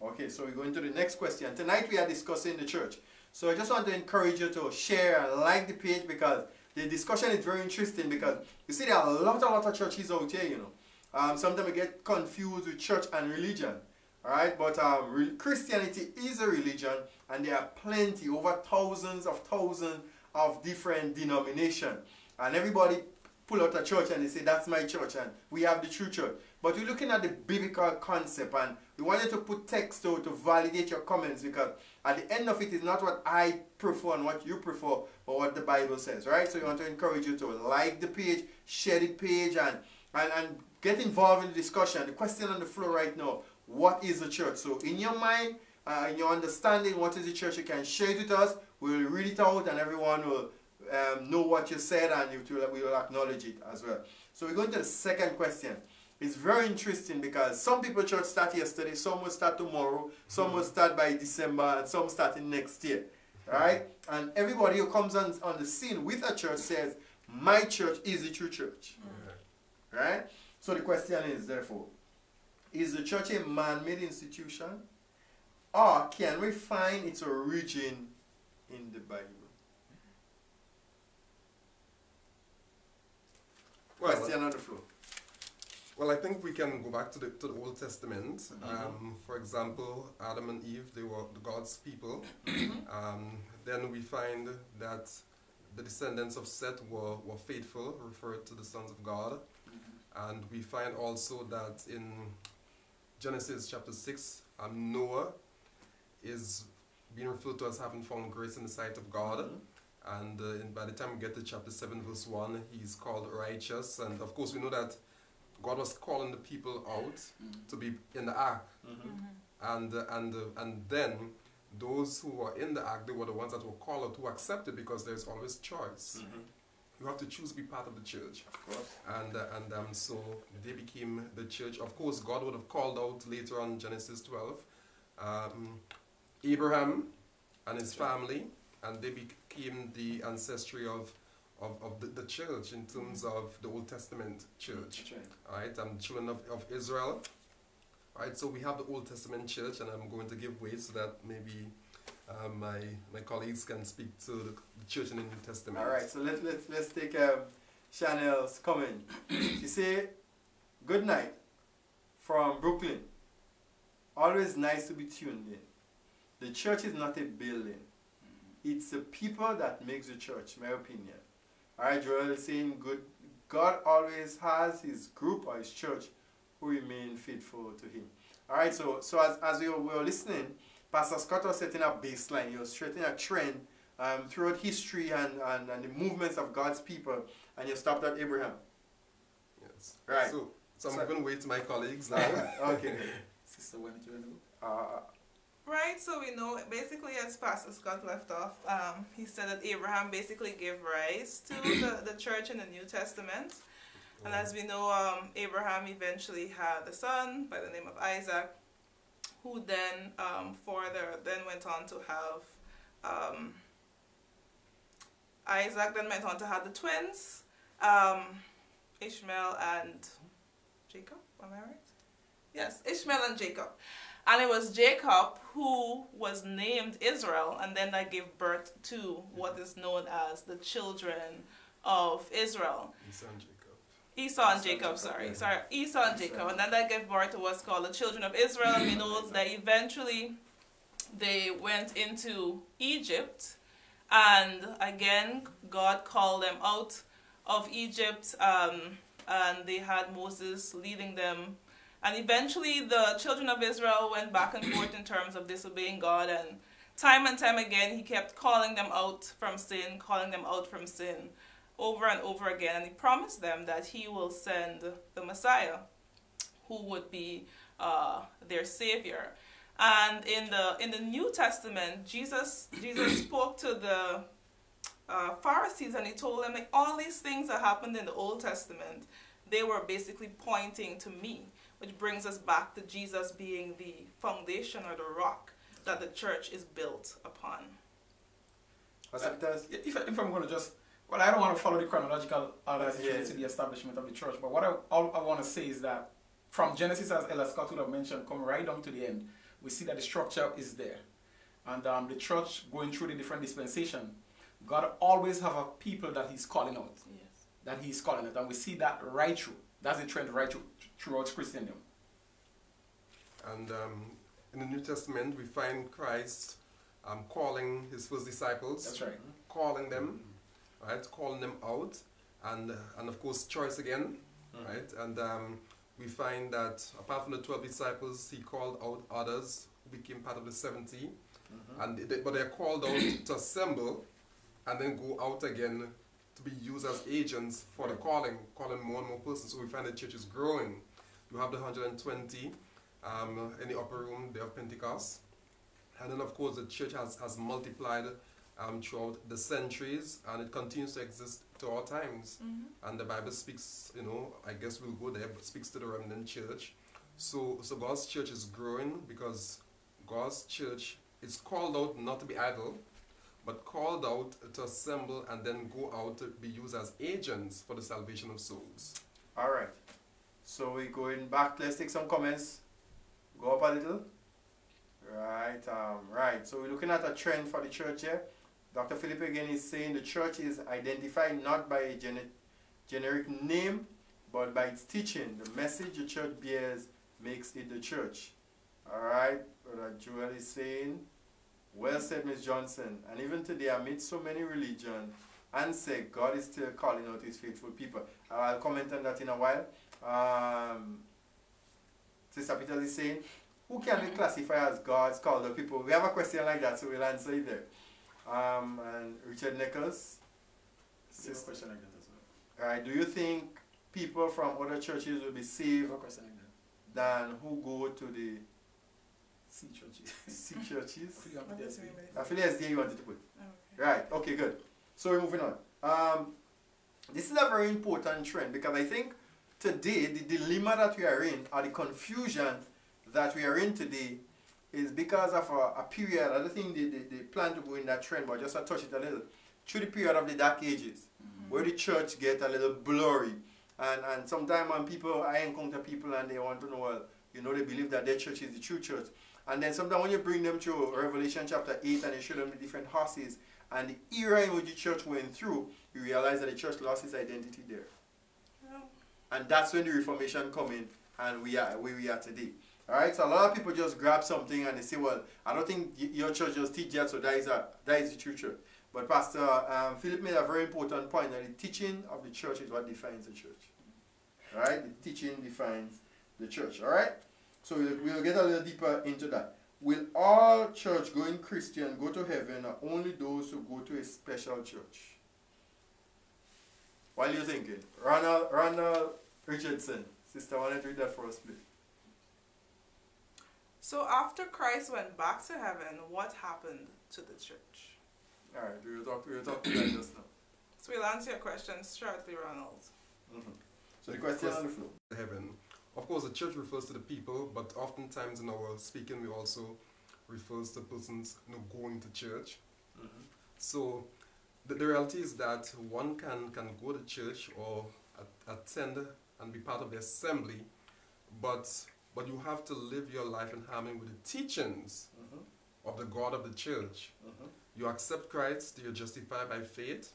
Okay, so we go into the next question. Tonight we are discussing the church. So I just want to encourage you to share and like the page because the discussion is very interesting because you see there are a lot, a lot of churches out here, you know. Um, sometimes we get confused with church and religion. All right, but um, Christianity is a religion and there are plenty, over thousands of thousands of different denominations. And everybody pull out a church and they say, that's my church and we have the true church. But we're looking at the biblical concept and we wanted to put text to, to validate your comments because at the end of it is not what I prefer and what you prefer, but what the Bible says, right? So we want to encourage you to like the page, share the page and, and, and get involved in the discussion. The question on the floor right now, what is the church? So in your mind, uh, in your understanding, what is the church? You can share it with us. We'll read it out and everyone will um, know what you said and will, we will acknowledge it as well. So we're going to the second question. It's very interesting because some people church start yesterday, some will start tomorrow, some will start by December, and some starting next year. Right? And everybody who comes on, on the scene with a church says, My church is the true church. Right? So the question is, therefore, is the church a man made institution? Or can we find its origin in the Bible?
Well,
Question on the floor.
Well, I think we can go back to the to the Old Testament. Um, for example, Adam and Eve, they were the God's people. um, then we find that the descendants of Seth were, were faithful, referred to the sons of God. And we find also that in Genesis chapter 6, um, Noah is being referred to as having found grace in the sight of God. And uh, in, by the time we get to chapter 7, verse 1, he's called righteous. And of course, we know that God was calling the people out to be in the ark. And, uh, and, uh, and then those who were in the ark, they were the ones that were called out who accepted because there's always choice. You have to choose to be part of the church.
Of course.
And, uh, and um, so they became the church. Of course, God would have called out later on Genesis 12 um, Abraham and his family, and they became the ancestry of, of, of the, the church in terms of the Old Testament church.
Right.
I'm children of, of Israel. Alright, so we have the Old Testament church, and I'm going to give way so that maybe um, my, my colleagues can speak to the, the church in the New Testament.
All right, so let, let, let's take um, Chanel's comment. she say, good night from Brooklyn. Always nice to be tuned in. The church is not a building. It's the people that makes the church, my opinion. All right, Joel is saying good. God always has his group or his church who remain faithful to him. All right, so so as, as we were, we were listening, Pastor Scott was setting a baseline. He was setting a trend um, throughout history and, and, and the movements of God's people. And you stopped at Abraham.
Yes.
Right.
So, so I'm
So-
giving way to my colleagues now.
okay.
Sister, when did you know?
Uh,
Right, so we know basically as Pastor Scott left off, um, he said that Abraham basically gave rise to the, the church in the New Testament. And as we know, um, Abraham eventually had a son by the name of Isaac, who then um, further then went on to have um, Isaac then went on to have the twins, um, Ishmael and Jacob. Am I right? Yes, Ishmael and Jacob. And it was Jacob who was named Israel, and then that gave birth to what is known as the children of Israel.
Esau and Jacob.
Esau and Jacob, sorry, sorry, Esau and Jacob, and then that gave birth to what's called the children of Israel. And we know that eventually they went into Egypt, and again God called them out of Egypt, um, and they had Moses leading them. And eventually the children of Israel went back and forth in terms of disobeying God, and time and time again he kept calling them out from sin, calling them out from sin over and over again, and he promised them that he will send the Messiah, who would be uh, their savior. And in the in the New Testament, Jesus Jesus spoke to the uh, Pharisees and he told them like all these things that happened in the Old Testament, they were basically pointing to me, which brings us back to Jesus being the foundation or the rock that the church is built upon.
what's up,
If, if I'm going to just, well, I don't want to follow the chronological order as it
Yeah.
to the establishment of the church, but what I, all I want to say is that from Genesis, as Ella Scott would have mentioned, come right down to the end, we see that the structure is there. And um, the church going through the different dispensation, God always have a people that he's calling out,
Yes.
that he's calling out. And we see that right through. That's the trend right throughout Christendom.
And um, in the New Testament, we find Christ um, calling his first disciples,
That's right.
calling them, right, calling them out, and uh, and of course choice again, right. And um, we find that apart from the twelve disciples, he called out others who became part of the 70 and they, but they are called out to assemble, and then go out again to be used as agents for the calling, calling more and more persons. So we find the church is growing. You have the 120 um, in the upper room day of Pentecost. And then, of course, the church has, has multiplied um, throughout the centuries and it continues to exist to all times. And the Bible speaks, you know, I guess we'll go there, but speaks to the remnant church. So, so God's church is growing because God's church is called out not to be idle, but called out to assemble and then go out to be used as agents for the salvation of souls.
All right. So we're going back. Let's take some comments. Go up a little. Right. Um, right. So we're looking at a trend for the church here. Dr. Philip again is saying the church is identified not by a gene- generic name, but by its teaching. The message the church bears makes it the church. All right. Brother Joel is saying, well said, Miss Johnson. And even today, amid so many religions and say God is still calling out his faithful people. I'll comment on that in a while. Um, Sister Peter is saying, who can be classified as God's called out people? We have a question like that, so we'll answer it there. Um, and Richard Nichols, Sister,
question like that as well.
Alright, do you think people from other churches will be saved
question like that.
than who go to the
See churches.
C churches?
You have to guess me.
I feel as you wanted to put.
Okay.
Right, okay, good. So we're moving on. Um, this is a very important trend because I think today the dilemma that we are in or the confusion that we are in today is because of a, a period, I don't think they, they, they plan to go in that trend, but just to touch it a little, through the period of the dark ages, where the church get a little blurry. And, and sometimes when people, I encounter people and they want to know, well, you know, they believe that their church is the true church. And then sometimes when you bring them to Revelation chapter 8 and you show them the different horses and the era in which the church went through, you realize that the church lost its identity there.
Yeah.
And that's when the Reformation come in and we are where we are today. Alright, so a lot of people just grab something and they say, well, I don't think your church just teach that, so that is, a, that is the true church. But Pastor um, Philip made a very important point that the teaching of the church is what defines the church. Alright, the teaching defines the church. Alright, so we'll, we'll get a little deeper into that. Will all church going Christian go to heaven or only those who go to a special church? What are you thinking? Ronald, Ronald Richardson. Sister, why don't you read that for us, please?
So after Christ went back to heaven, what happened to the church?
Alright, we will talk, we will talk to that just now.
So we'll answer your questions shortly, Ronald.
Mhm. So the question on the floor.
heaven. Of course, the church refers to the people, but oftentimes in our speaking, we also refers to persons you know, going to church. So the, the reality is that one can, can go to church or at, attend and be part of the assembly, but but you have to live your life in harmony with the teachings
Mhm.
of the God of the church.
Mhm.
You accept Christ, you're justified by faith,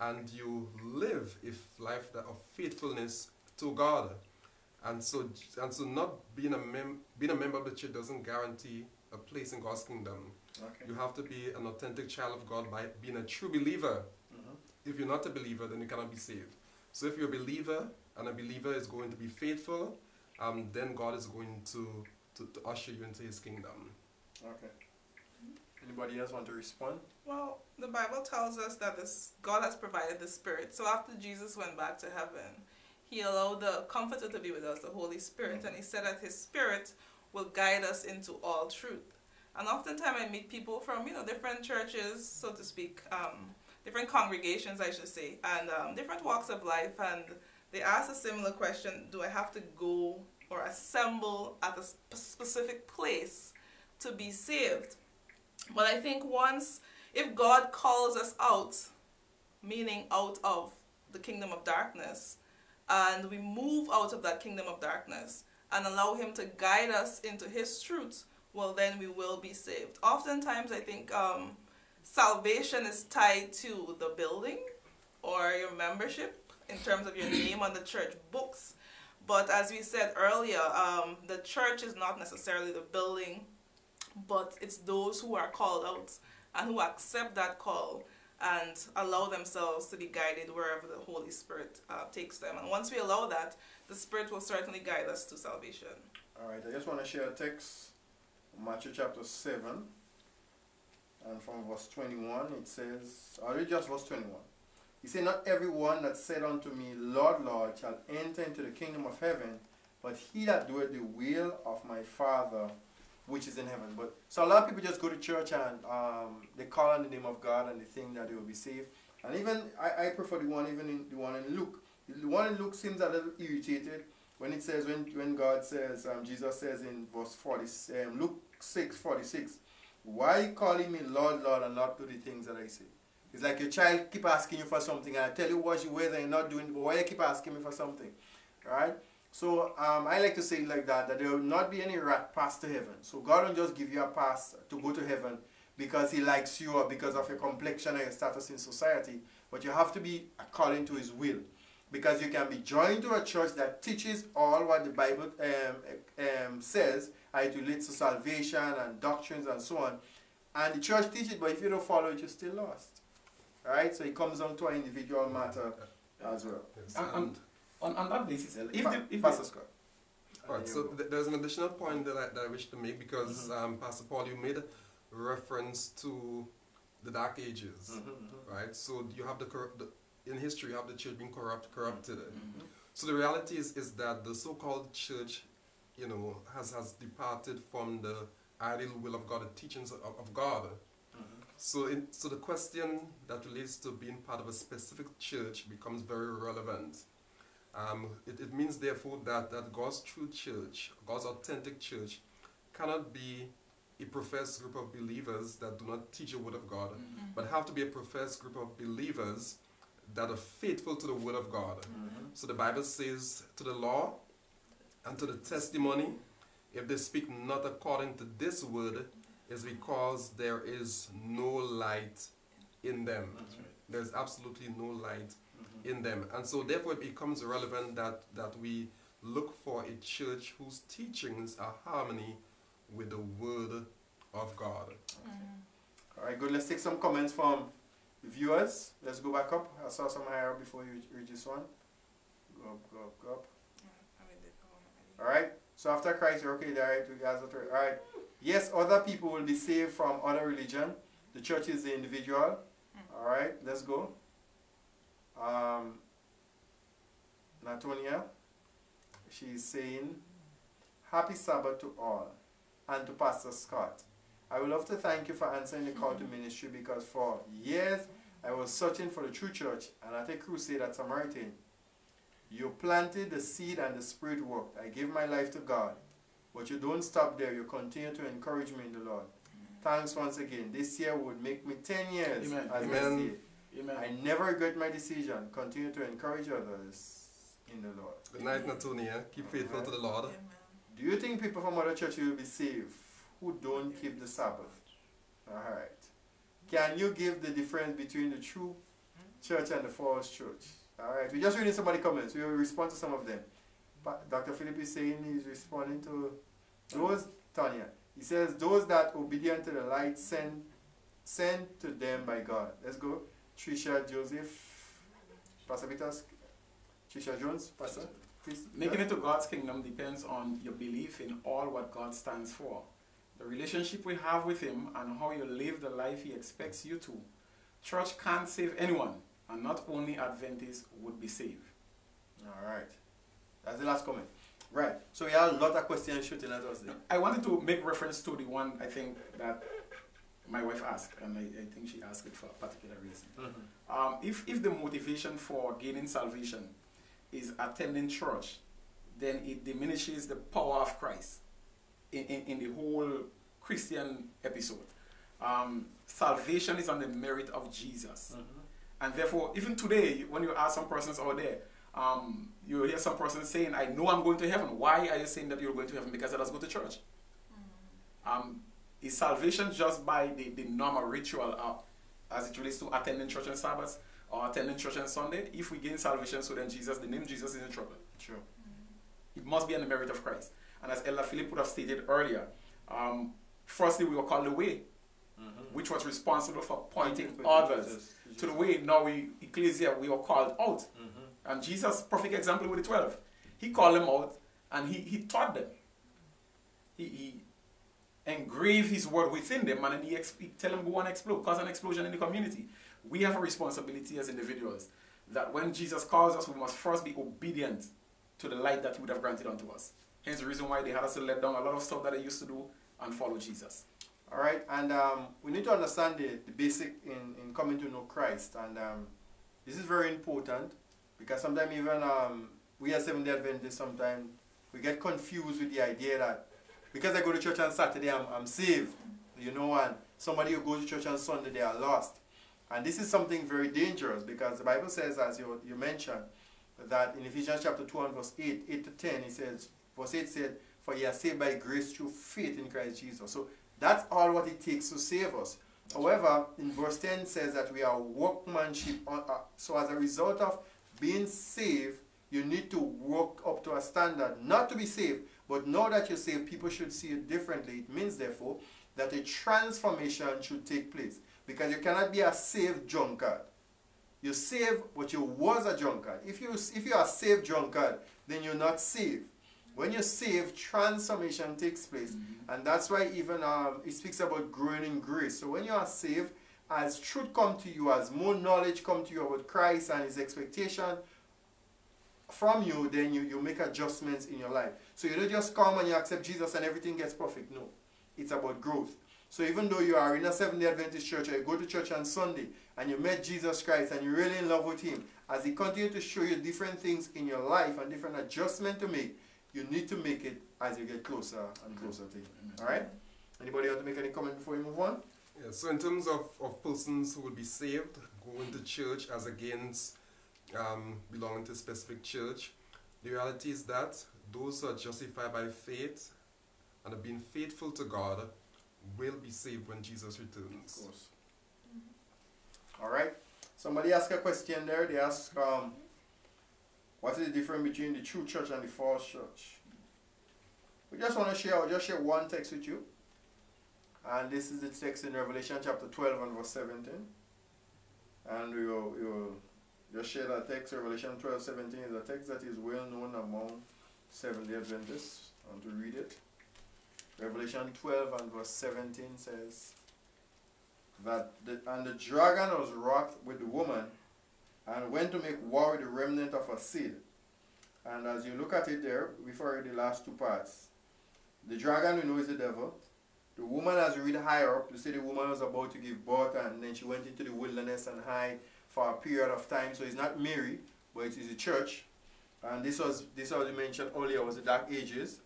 and you live a life that of faithfulness to God. And so, and so, not being a mem- being a member of the church doesn't guarantee a place in God's kingdom.
Okay.
You have to be an authentic child of God by being a true believer.
Mhm.
If you're not a believer, then you cannot be saved. So, if you're a believer and a believer is going to be faithful, um, then God is going to, to, to usher you into His kingdom.
Okay. Anybody else want to respond?
Well, the Bible tells us that this God has provided the Spirit. So after Jesus went back to heaven, He allowed the Comforter to be with us, the Holy Spirit, and He said that His Spirit will guide us into all truth. And oftentimes I meet people from you know different churches, so to speak, um, different congregations, I should say, and um, different walks of life, and they ask a similar question: Do I have to go or assemble at a sp- specific place to be saved? But I think once, if God calls us out, meaning out of the kingdom of darkness, and we move out of that kingdom of darkness and allow Him to guide us into His truth, well, then we will be saved. Oftentimes, I think um, salvation is tied to the building or your membership in terms of your name on the church books. But as we said earlier, um, the church is not necessarily the building but it's those who are called out and who accept that call and allow themselves to be guided wherever the Holy Spirit uh, takes them. And once we allow that, the Spirit will certainly guide us to salvation.
Alright, I just want to share a text, Matthew chapter 7, and from verse 21, it says, or read just verse 21. He said, Not everyone that said unto me, Lord, Lord, shall enter into the kingdom of heaven, but he that doeth the will of my Father which is in heaven. But so a lot of people just go to church and um, they call on the name of God and they think that they will be saved. And even I, I prefer the one even in the one in Luke. The one in Luke seems a little irritated when it says when when God says um, Jesus says in verse 40 um, Luke 6 46 why you calling me Lord Lord and not do the things that I say it's like your child keep asking you for something and I tell you what you wear and you're not doing but why you keep asking me for something right so um, I like to say it like that that there will not be any rat pass to heaven so God will just give you a pass to go to heaven because he likes you or because of your complexion or your status in society but you have to be according to his will because you can be joined to a church that teaches all what the Bible um, um, says, and it relates to salvation and doctrines and so on. And the church teaches but if you don't follow it, you're still lost. Alright, so it comes down to an individual matter as well.
And, and on, on that basis, if
Pa-
the, if
Pastor Scott.
Alright, so th- there's an additional point that I, that I wish to make because
Mm-hmm.
um, Pastor Paul, you made reference to the Dark Ages,
Mm-hmm,
right? So you have the, corrupt, the in history, you have the church being corrupt, corrupted.
Mm-hmm.
So the reality is, is that the so-called church, you know, has, has departed from the ideal will of God, the teachings of, of God. So, in, so the question that relates to being part of a specific church becomes very relevant. Um, it, it means therefore that, that God's true church, God's authentic church, cannot be a professed group of believers that do not teach the word of God, but have to be a professed group of believers that are faithful to the word of God. So the Bible says to the law and to the testimony, if they speak not according to this word, is because there is no light in them. There's absolutely no light in them. And so therefore it becomes relevant that, that we look for a church whose teachings are harmony with the word of God. Mm-hmm.
Alright, good. Let's take some comments from the viewers. Let's go back up. I saw some higher up before you read this one. Go up, go up, go up. Alright, so after Christ, you're okay there, right? You guys are Alright. Yes, other people will be saved from other religion. The church is the individual. Mm. Alright, let's go. Um, Natonia, she's saying, Happy Sabbath to all and to Pastor Scott. I would love to thank you for answering the call to ministry because for years I was searching for the true church and at a crusade at Samaritan. You planted the seed and the spirit worked. I gave my life to God. But you don't stop there. You continue to encourage me in the Lord. Thanks once again. This year would make me 10 years
Amen.
as
Amen.
SDA.
Amen.
I never regret my decision. Continue to encourage others in the Lord.
Good night, Natonia. Keep faithful to the Lord.
Do you think people from other churches will be saved who don't keep the Sabbath? Alright. Can you give the difference between the true church and the false church? Alright, we just reading somebody comments. We will respond to some of them. But Dr. Philip is saying he's responding to those, Tanya. He says, those that obedient to the light sent sent to them by God. Let's go. Trisha Joseph, Pastor Vitas, Trisha Jones, Pastor, please.
Making it to God's kingdom depends on your belief in all what God stands for. The relationship we have with Him and how you live the life He expects you to. Church can't save anyone, and not only Adventists would be saved.
All right. That's the last comment. Right. So we have a lot of questions shooting at us there.
I wanted to make reference to the one I think that my wife asked, and I, I think she asked it for a particular reason. Um, if, if the motivation for gaining salvation is attending church, then it diminishes the power of Christ in, in, in the whole Christian episode. Um, salvation is on the merit of Jesus. And therefore, even today, when you ask some persons out there, um, you hear some person saying, I know I'm going to heaven. Why are you saying that you're going to heaven? Because I just go to church. Um, is salvation just by the, the normal ritual uh, as it relates to attending church on Sabbath or attending church on Sunday? If we gain salvation, so then Jesus, the name Jesus is in trouble.
Sure.
It must be on the merit of Christ. And as Ella Philip would have stated earlier, um, firstly, we were called the way, which was responsible for pointing others
Jesus,
to the way. Now, we, Ecclesia, we were called out.
Mhm.
And Jesus, perfect example with the 12. He called them out and he, he taught them. He, he engraved his word within them and then he, he tell them go and explode, cause an explosion in the community. We have a responsibility as individuals that when Jesus calls us, we must first be obedient to the light that he would have granted unto us. Hence the reason why they had us to let down a lot of stuff that they used to do and follow Jesus.
All right. And um, we need to understand the, the basic in, in coming to know Christ. And um, this is very important because sometimes even um, we as Seventh day Adventists, sometimes we get confused with the idea that because I go to church on Saturday, I'm, I'm saved. You know, and somebody who goes to church on Sunday, they are lost. And this is something very dangerous because the Bible says, as you, you mentioned, that in Ephesians chapter 2 and verse 8, 8 to 10, it says, verse 8 said, For ye are saved by grace through faith in Christ Jesus. So that's all what it takes to save us. However, in verse 10 says that we are workmanship. On, uh, so as a result of being saved, you need to work up to a standard, not to be saved, but now that you're saved, people should see it differently. It means, therefore, that a transformation should take place. Because you cannot be a saved drunkard. You're saved, but you was a drunkard. If you if you are saved drunkard, then you're not saved. When you're saved, transformation takes place, and that's why even um, it speaks about growing in grace. So when you are saved, as truth come to you, as more knowledge come to you about Christ and His expectation from you, then you, you make adjustments in your life. So you don't just come and you accept Jesus and everything gets perfect. No. It's about growth. So even though you are in a Seventh-day Adventist church or you go to church on Sunday and you met Jesus Christ and you're really in love with Him, as He continues to show you different things in your life and different adjustments to make, you need to make it as you get closer and closer to Him. Alright? Anybody want to make any comment before we move on?
Yeah, so in terms of, of persons who will be saved, going to church as against um, belonging to a specific church, the reality is that those who are justified by faith and have been faithful to God will be saved when Jesus returns.
Of course. Alright. Somebody asked a question there. They ask, um, what is the difference between the true church and the false church? We just want to share, I'll just share one text with you. And this is the text in Revelation chapter 12 and verse 17. And we will, we will just share that text. Revelation 12, 17 is a text that is well known among Seventh-day Adventists. I want to read it. Revelation 12 and verse 17 says that the, and the dragon was wroth with the woman and went to make war with the remnant of her seed. And as you look at it there, we've already the last two parts. The dragon we know is the devil. The woman, as you read higher up, you see the woman was about to give birth and then she went into the wilderness and hide for a period of time. So it's not Mary, but it is the church. And this was this was mentioned earlier was the dark ages.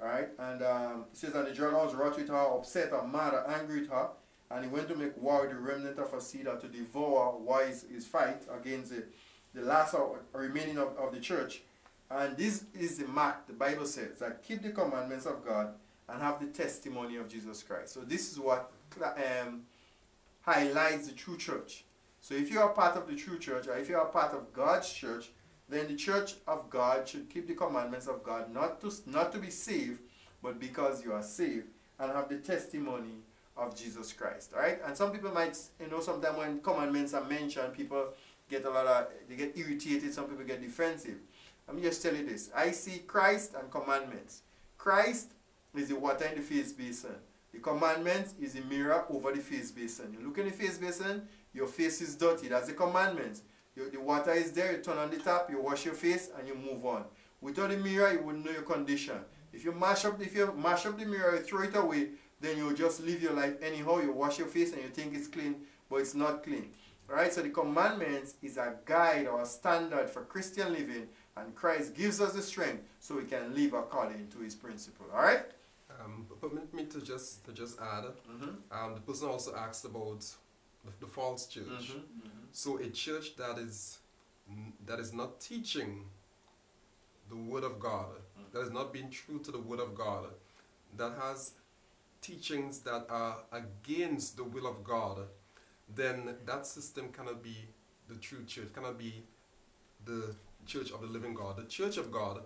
Alright, and um, it says, And the dragon was wroth with her, upset her, mad, angry with her, and he went to make war with the remnant of seed to devour is his fight against the, the last remaining of, of the church. And this is the mark, the Bible says, that keep the commandments of God and have the testimony of Jesus Christ. So this is what um, highlights the true church. So if you are part of the true church, or if you are part of God's church, then the church of God should keep the commandments of God, not to, not to be saved, but because you are saved, and have the testimony of Jesus Christ. Alright? And some people might, you know, sometimes when commandments are mentioned, people get a lot of, they get irritated, some people get defensive. Let me just tell you this. I see Christ and commandments. Christ is the water in the face basin. The commandment is the mirror over the face basin. You look in the face basin, your face is dirty. That's the commandment. You, the water is there, you turn on the tap, you wash your face, and you move on. Without the mirror, you wouldn't know your condition. If you mash up, if you mash up the mirror, you throw it away, then you just live your life anyhow. You wash your face and you think it's clean, but it's not clean. Right? so the commandments is a guide or a standard for Christian living, and Christ gives us the strength so we can live according to his principle. Alright?
Um, permit me to just to just add,
Mm-hmm.
um, the person also asked about the, the false church.
Mm-hmm.
So a church that is that is not teaching the word of God, that is not being true to the word of God, that has teachings that are against the will of God, then that system cannot be the true church, cannot be the church of the living God. The church of God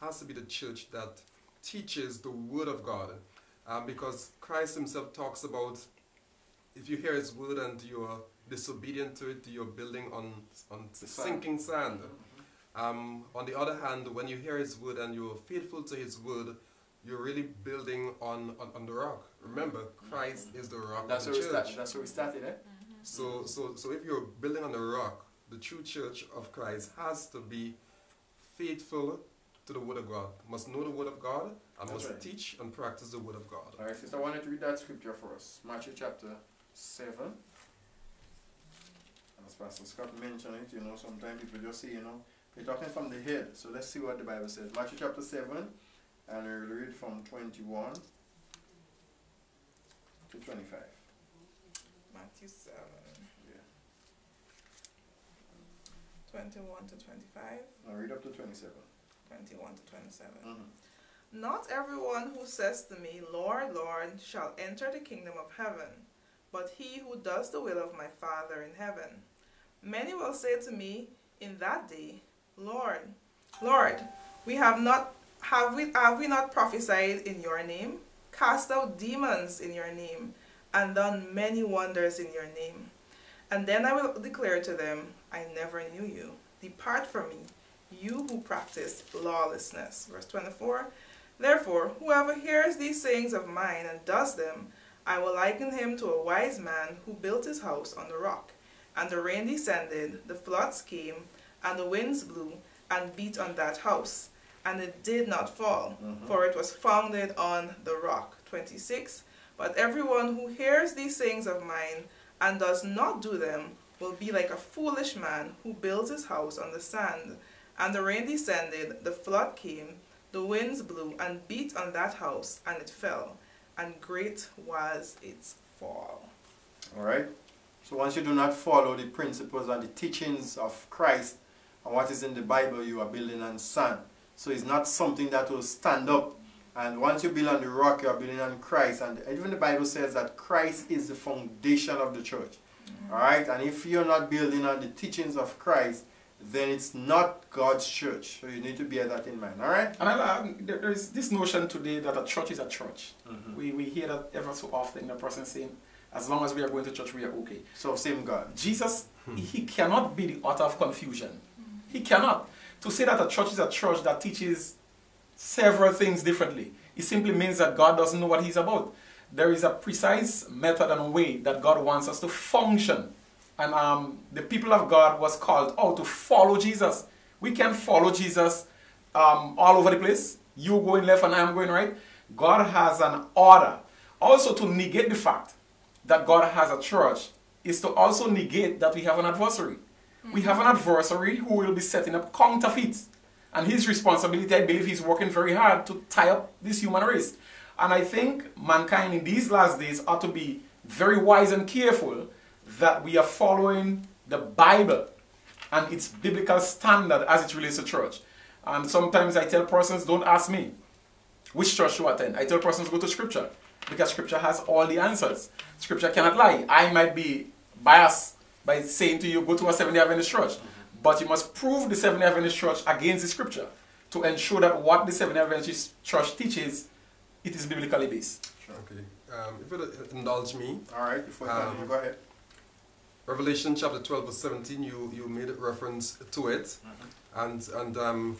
has to be the church that teaches the word of God. Um, because Christ himself talks about if you hear his word and you're disobedient to it, you're building on, on
sand.
sinking sand. Um, on the other hand, when you hear his word and you're faithful to his word, you're really building on, on, on the rock. Remember, Christ is the rock
That's
of
where
the
we
church.
started. That's where we started, eh?
So, so, so if you're building on the rock, the true church of Christ has to be faithful to the word of God. Must know the word of God and
That's
must
right.
teach and practice the word of God.
Alright, sister, I wanted to read that scripture for us. Matthew chapter 7. As Pastor Scott mentioned it, you know, sometimes people just say, you know, they're talking from the head. So let's see what the Bible says. Matthew chapter 7, and we'll read from 21 to 25.
Matthew 7,
Yeah.
21 to 25,
Now read up to 27.
21 to 27.
Mhm.
Not everyone who says to me, Lord, Lord, shall enter the kingdom of heaven, but he who does the will of my Father in heaven. Many will say to me in that day, Lord, Lord, we have not have we have we not prophesied in your name, cast out demons in your name, and done many wonders in your name? And then I will declare to them, I never knew you. Depart from me, you who practice lawlessness. Verse 24 Therefore, whoever hears these sayings of mine and does them, I will liken him to a wise man who built his house on the rock. And the rain descended, the floods came, and the winds blew and beat on that house. And it did not fall, mm-hmm. for it was founded on the rock. 26 But everyone who hears these sayings of mine and does not do them will be like a foolish man who builds his house on the sand. And the rain descended, the flood came, the winds blew and beat on that house, and it fell, and great was its fall.
All right. So once you do not follow the principles and the teachings of Christ and what is in the Bible, you are building on sand. So it's not something that will stand up. And once you build on the rock, you are building on Christ. And even the Bible says that Christ is the foundation of the church. Mm-hmm. All right. And if you're not building on the teachings of Christ, then it's not God's church. So you need to bear that in mind. All right.
And I, there is this notion today that a church is a church. Mm-hmm. We, we hear that ever so often, in the person saying, as long as we are going to church, we are okay.
So same God.
Jesus, he cannot be the author of confusion. He cannot. To say that a church is a church that teaches several things differently, it simply means that God doesn't know what he's about. There is a precise method and way that God wants us to function. And um, the people of God was called out to follow Jesus. We can follow Jesus um, all over the place. You going left and I'm going right. God has an order. Also to negate the fact that God has a church is to also negate that we have an adversary. We have an mm-hmm. adversary who will be setting up counterfeits. And his responsibility, I believe, he's working very hard to tie up this human race. And I think mankind in these last days ought to be very wise and careful that we are following the Bible and its biblical standard as it relates to church. And sometimes I tell persons, don't ask me which church to attend. I tell persons go to scripture because scripture has all the answers. Scripture cannot lie. I might be biased by saying to you, go to a Seventh day Adventist church, but you must prove the Seventh day Adventist church against the scripture to ensure that what the Seventh day Adventist church teaches, it is biblically based.
Okay. Um, if you'd indulge me,
All right. Before you
Um,
continue, go ahead.
Revelation chapter 12 verse 17, you, you made reference to it. And, and um,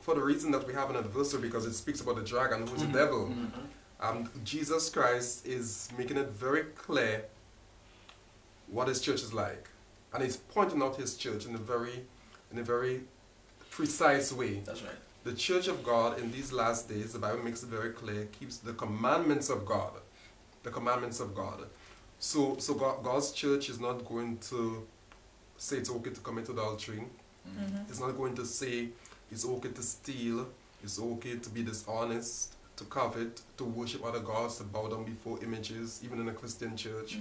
for the reason that we have an adversary, because it speaks about the dragon, who is the devil, um, Jesus Christ is making it very clear what his church is like. And he's pointing out his church in a very, in a very precise way.
That's right.
The church of God in these last days, the Bible makes it very clear, keeps the commandments of God. The commandments of God. So, so God, God's church is not going to say it's okay to commit adultery. It's not going to say it's okay to steal. It's okay to be dishonest, to covet, to worship other gods, to bow down before images, even in a Christian church.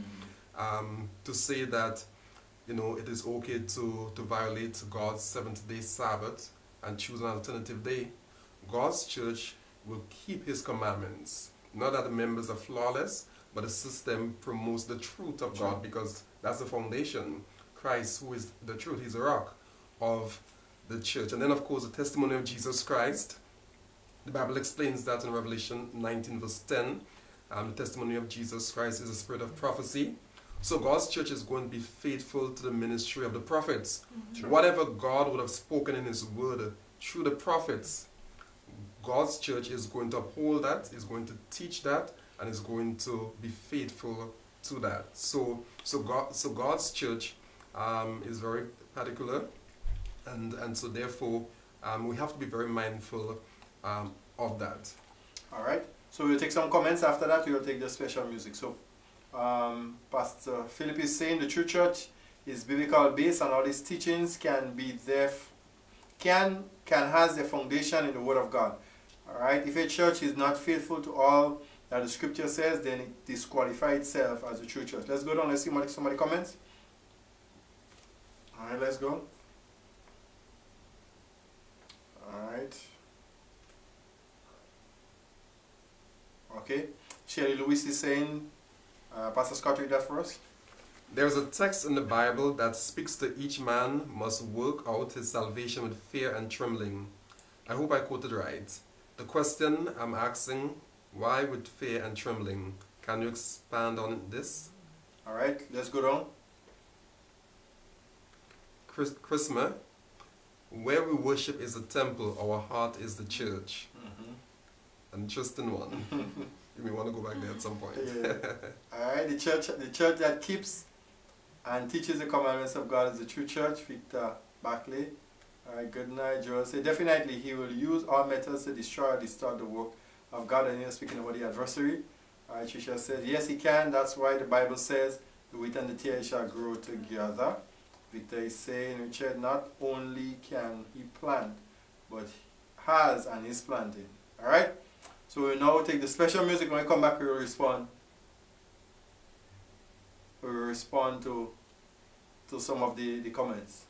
Um, to say that, you know, it is okay to, to violate God's seventh day Sabbath and choose an alternative day. God's church will keep his commandments. Not that the members are flawless, but the system promotes the truth of God because that's the foundation. Christ, who is the truth, he's the rock of the church. And then, of course, the testimony of Jesus Christ. The Bible explains that in Revelation 19, verse 10. Um, the testimony of Jesus Christ is a spirit of prophecy. So God's church is going to be faithful to the ministry of the prophets. Whatever God would have spoken in His word through the prophets, God's church is going to uphold that, is going to teach that, and is going to be faithful to that. So, so God, so God's church um, is very particular, and and so therefore um, we have to be very mindful um, of that.
All right. So we'll take some comments after that. We'll take the special music. So, um, Pastor Philip is saying the true church is biblical based, and all these teachings can be there, can can has their foundation in the Word of God. All right. If a church is not faithful to all that the Scripture says, then it disqualifies itself as a true church. Let's go down. Let's see what somebody comments. All right. Let's go. All right. Okay. Sherry Lewis is saying, uh, Pastor Scott, read that for us.
There's a text in the Bible that speaks to each man must work out his salvation with fear and trembling. I hope I quoted right. The question I'm asking, why with fear and trembling? Can you expand on this?
All right, let's go down.
Chris, Christmas, where we worship is the temple, our heart is the church. An interesting one. you may want to go back there at some point.
Yeah. All right, the church, the church that keeps and teaches the commandments of God is the true church. Victor Barclay. All right, good night, Joel. Say definitely he will use all methods to destroy or distort the work of God. And you're speaking about the adversary. All right, Trisha says yes, he can. That's why the Bible says the wheat and the tare shall grow together. Victor is saying, Richard, not only can he plant, but has and is planting. All right. So we now take the special music. When we come back, we will respond. We will respond to to some of the, the comments.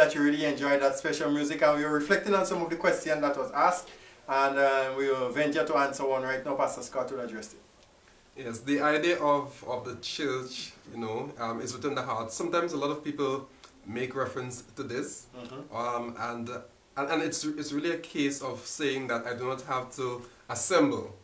That you
really enjoyed that special music, and we were reflecting on some of the questions that was asked, and uh, we will venture to answer one right now. Pastor Scott will address it.
Yes, the idea of, of the church, you know, um, is within the heart. Sometimes a lot of people make reference to this, um, and, uh, and and it's it's really a case of saying that I do not have to assemble,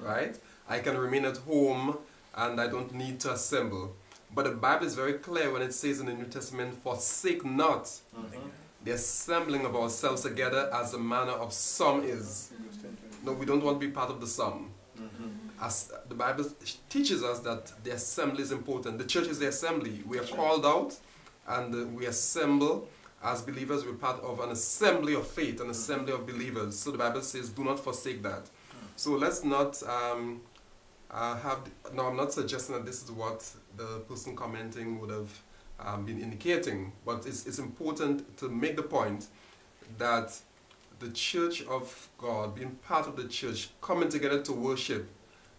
right? I can remain at home, and I don't need to assemble. But the Bible is very clear when it says in the New Testament, "Forsake not mm-hmm. the assembling of ourselves together, as the manner of some is." Mm-hmm. No, we don't want to be part of the some mm-hmm. as the Bible teaches us that the assembly is important. The church is the assembly. We are called out and we assemble as believers. We're part of an assembly of faith, an assembly of believers. So the Bible says, do not forsake that. Mm. So let's not um, uh, have, no, I'm not suggesting that this is what the person commenting would have um, been indicating. But it's, it's important to make the point that the Church of God, being part of the church, coming together to worship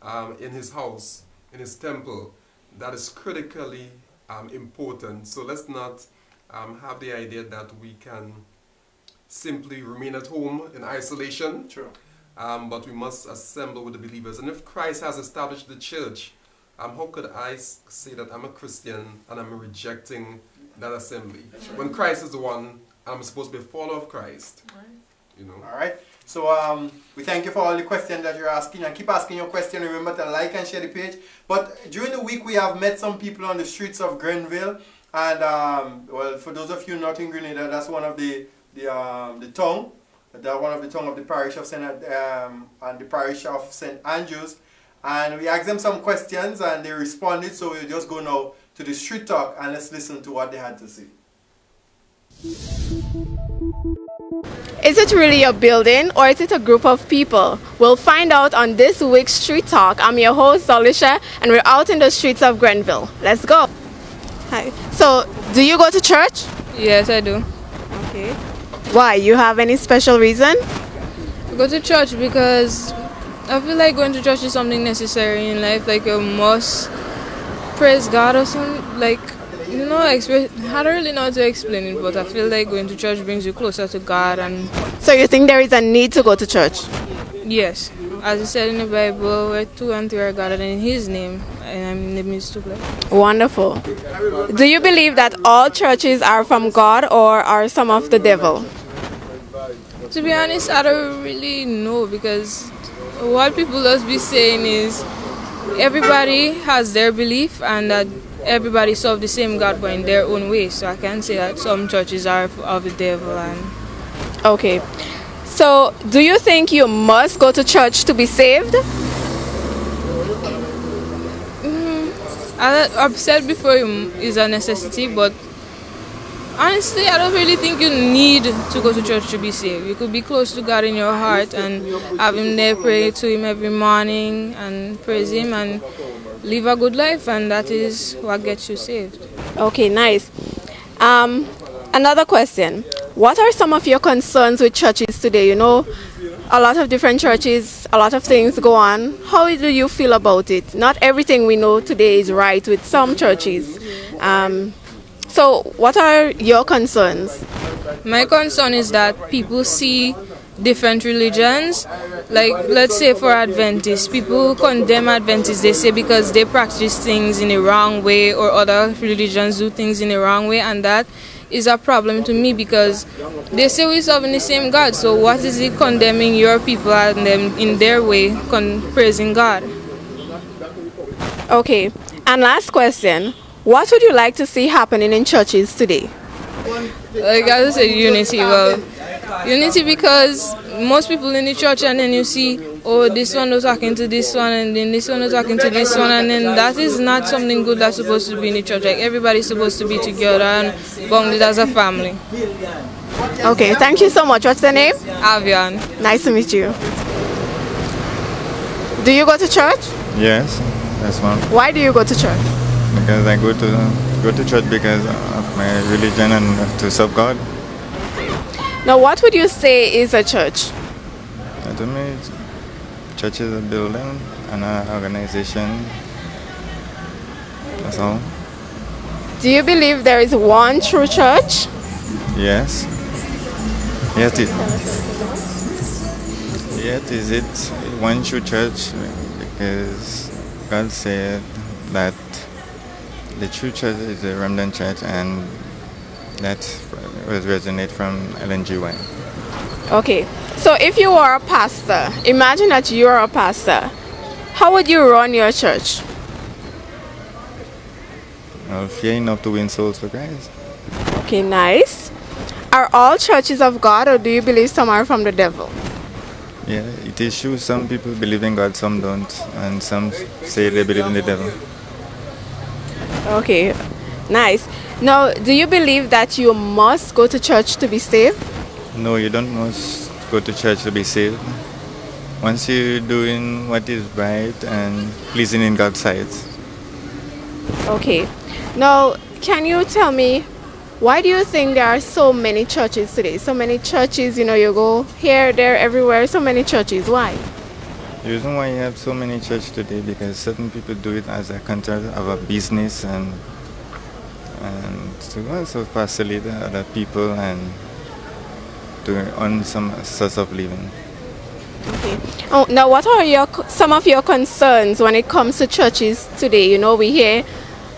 um, in His house, in His temple, that is critically um, important. So let's not um, have the idea that we can simply remain at home in isolation.
True.
Um, but we must assemble with the believers. And if Christ has established the church, um, how could I say that I'm a Christian and I'm rejecting that assembly? When Christ is the one, I'm supposed to be a follower of Christ. You know.
All right. So um, we thank you for all the questions that you're asking and keep asking your question. Remember to like and share the page. But during the week we have met some people on the streets of Grenville, and um, well, for those of you not in Grenada, that's one of the the um, the tongue, that one of the tongue of the parish of Saint um, and the parish of Saint Andrews. And we asked them some questions and they responded. So we'll just go now to the street talk and let's listen to what they had to say.
Is it really a building or is it a group of people? We'll find out on this week's Street Talk. I'm your host, Zolisha, and we're out in the streets of Grenville. Let's go. Hi. So, do you go to church?
Yes, I do.
Okay. Why? You have any special reason?
I go to church because I feel like going to church is something necessary in life, like a must praise God or something. Like, you know, I don't really know how to explain it, but I feel like going to church brings you closer to God. And
So, you think there is a need to go to church?
yes, as it said in the Bible, where two and three are gathered in His name, and I'm in the midst of.
Wonderful. Do you believe that all churches are from God or are some of the devil?
To be honest, I don't really know because what people just be saying is everybody has their belief and that everybody serve the same God but in their own way. So I can say that some churches are of the devil and
Okay. So, do you think you must go to church to be saved?
Mm, I, I've said before mm, it is a necessity, but honestly, I don't really think you need to go to church to be saved. You could be close to God in your heart and have Him there, pray to Him every morning and praise Him and live a good life, and that is what gets you saved.
Okay, nice. Um, another question. What are some of your concerns with churches today? You know, a lot of different churches, a lot of things go on. How do you feel about it? Not everything we know today is right with some churches. Um, so, what are your concerns?
My concern is that people see different religions. Like, let's say for Adventists, people condemn Adventists, they say because they practice things in the wrong way or other religions do things in the wrong way, and that is a problem to me because they say we serve in the same God. So, what is it condemning your people and them in their way, con- praising God?
Okay, and last question. What would you like to see happening in churches today?
like I would say unity. Well, unity because most people in the church, and then you see, oh, this one was talking to this one, and then this one was talking to this one, and then that is not something good that's supposed to be in the church. Like everybody's supposed to be together and bonded as a family.
Okay, thank you so much. What's the name?
Avian.
Nice to meet you. Do you go to church?
Yes, that's one.
Why do you go to church?
Because I go to go to church because of my religion and to serve God.
Now, what would you say is a church?
To me, church is a building and an organization. That's all.
Do you believe there is one true church?
Yes. Yes, it. Yet is it one true church because God said that the true church is the remnant church and that was resonate from Ellen G. White.
Okay, so if you were a pastor, imagine that you are a pastor. How would you run your church?
Well, fear enough to win souls for Christ.
Okay, nice. Are all churches of God or do you believe some are from the devil?
Yeah, it is true. Some people believe in God, some don't, and some say they believe in the devil.
Okay, nice. Now, do you believe that you must go to church to be saved?
No, you don't must go to church to be saved. Once you're doing what is right and pleasing in God's sight,
Okay. Now, can you tell me why do you think there are so many churches today? So many churches, you know, you go here, there, everywhere, so many churches. Why?
The reason why you have so many churches today because certain people do it as a content of a business and and to also facilitate other people and to earn some source of living.
Okay. Oh, now what are your some of your concerns when it comes to churches today? You know, we hear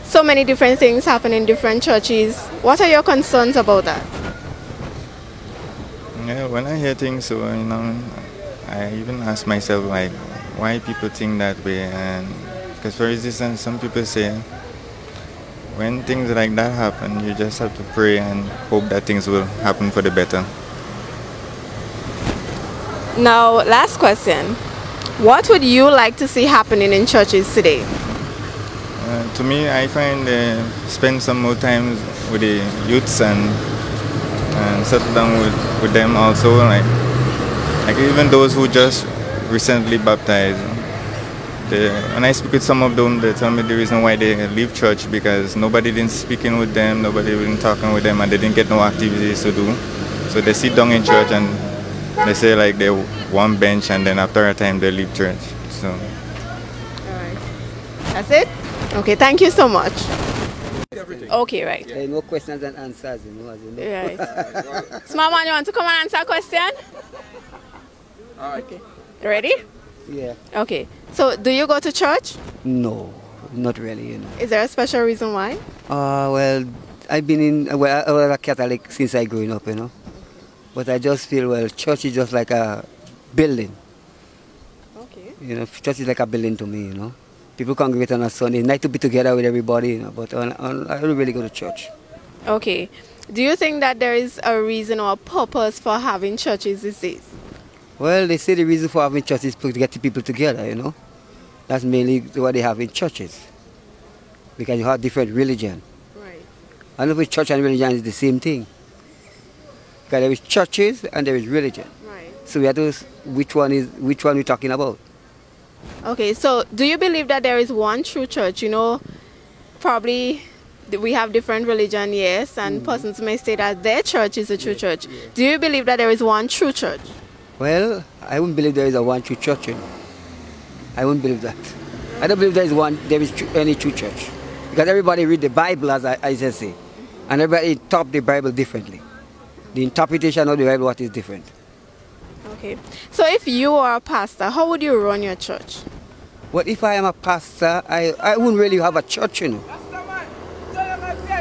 so many different things happen in different churches. What are your concerns about that?
Yeah, when I hear things, so you know, I even ask myself like, why people think that way, and because for instance, some people say, when things like that happen, you just have to pray and hope that things will happen for the better.
Now, last question. What would you like to see happening in churches today?
Uh, to me, I find uh, spend some more time with the youths and and settle down with, with them also. Like like even those who just recently baptized. They, when I speak with some of them, they tell me the reason why they leave church because nobody didn't speaking with them, nobody didn't talking with them, and they didn't get no activities to do. So they sit down in church and they say like they one bench, and then after a time they leave church. So.
That's it? Okay, thank you so much. Okay, right.
There are no questions and answers, you know. As you know.
Right. Small man, you want to come and answer a question? Okay. Ready?
Yeah.
Okay. So, do you go to church?
No, not really, you know.
Is there a special reason why?
Uh, well, I've been in, well, I was a Catholic since I growing up, you know. But I just feel, well, church is just like a building.
Okay.
You know, church is like a building to me, you know. People congregate on a Sunday. Nice to be together with everybody, you know, but on, on, I don't really go to church.
Okay. Do you think that there is a reason or a purpose for having churches these days?
Well, they say the reason for having churches is to get the people together, you know. That's mainly what they have in churches. Because you have different religion.
Right.
I know with church and religion is the same thing. Because there is churches and there is religion.
Right.
So we have to, which one is, which one we're talking about?
Okay, so do you believe that there is one true church? You know, probably we have different religion, yes, and mm-hmm. persons may say that their church is a true church. Do you believe that there is one true church?
Well, I wouldn't believe there is a one true church. You know. I wouldn't believe that. I don't believe there is one, there is any true church. Because everybody read the Bible, as I, as I say. And everybody interpret the Bible differently. The interpretation of the Bible, what is different.
Okay. So if you are a pastor, how would you run your church?
But if I am a pastor, I, I wouldn't really have a church, you know.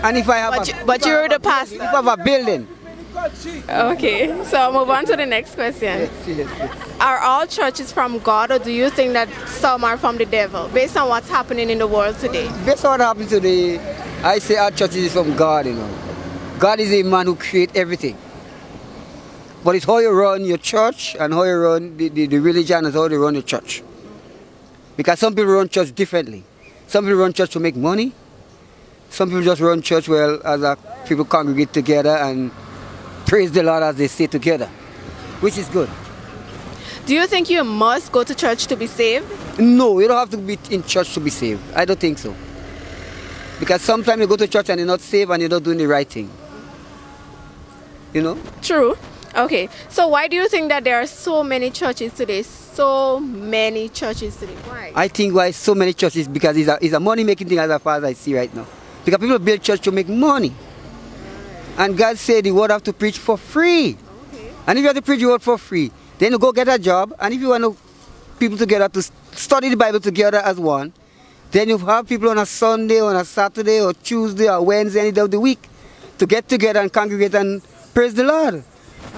And if I have
But
a,
you- but you're the pastor.
If I have a building.
Okay, so I'll move on to the next question. Are all churches from God, or do you think that some are from the devil, based on what's happening in the world today?
Based on what happened today, I say our churches is from God, you know. God is a man who created everything. But it's how you run your church and how you run the, the, the religion and how you run your church. Because some people run church differently. Some people run church to make money. Some people just run church well as a, people congregate together and praise the Lord as they stay together, which is good.
Do you think you must go to church to be saved?
No, you don't have to be in church to be saved. I don't think so. Because sometimes you go to church and you're not saved and you're not doing the right thing. You know?
True. Okay, so why do you think that there are so many churches today? So many churches today. Why?
I think why so many churches because it's a, it's a money making thing as far as I see right now. Because people build church to make money. And God said the word have to preach for free. Okay. And if you have to preach the word for free, then you go get a job. And if you want to, people together to study the Bible together as one, then you have people on a Sunday, on a Saturday, or Tuesday, or Wednesday, any day of the week to get together and congregate and praise the Lord.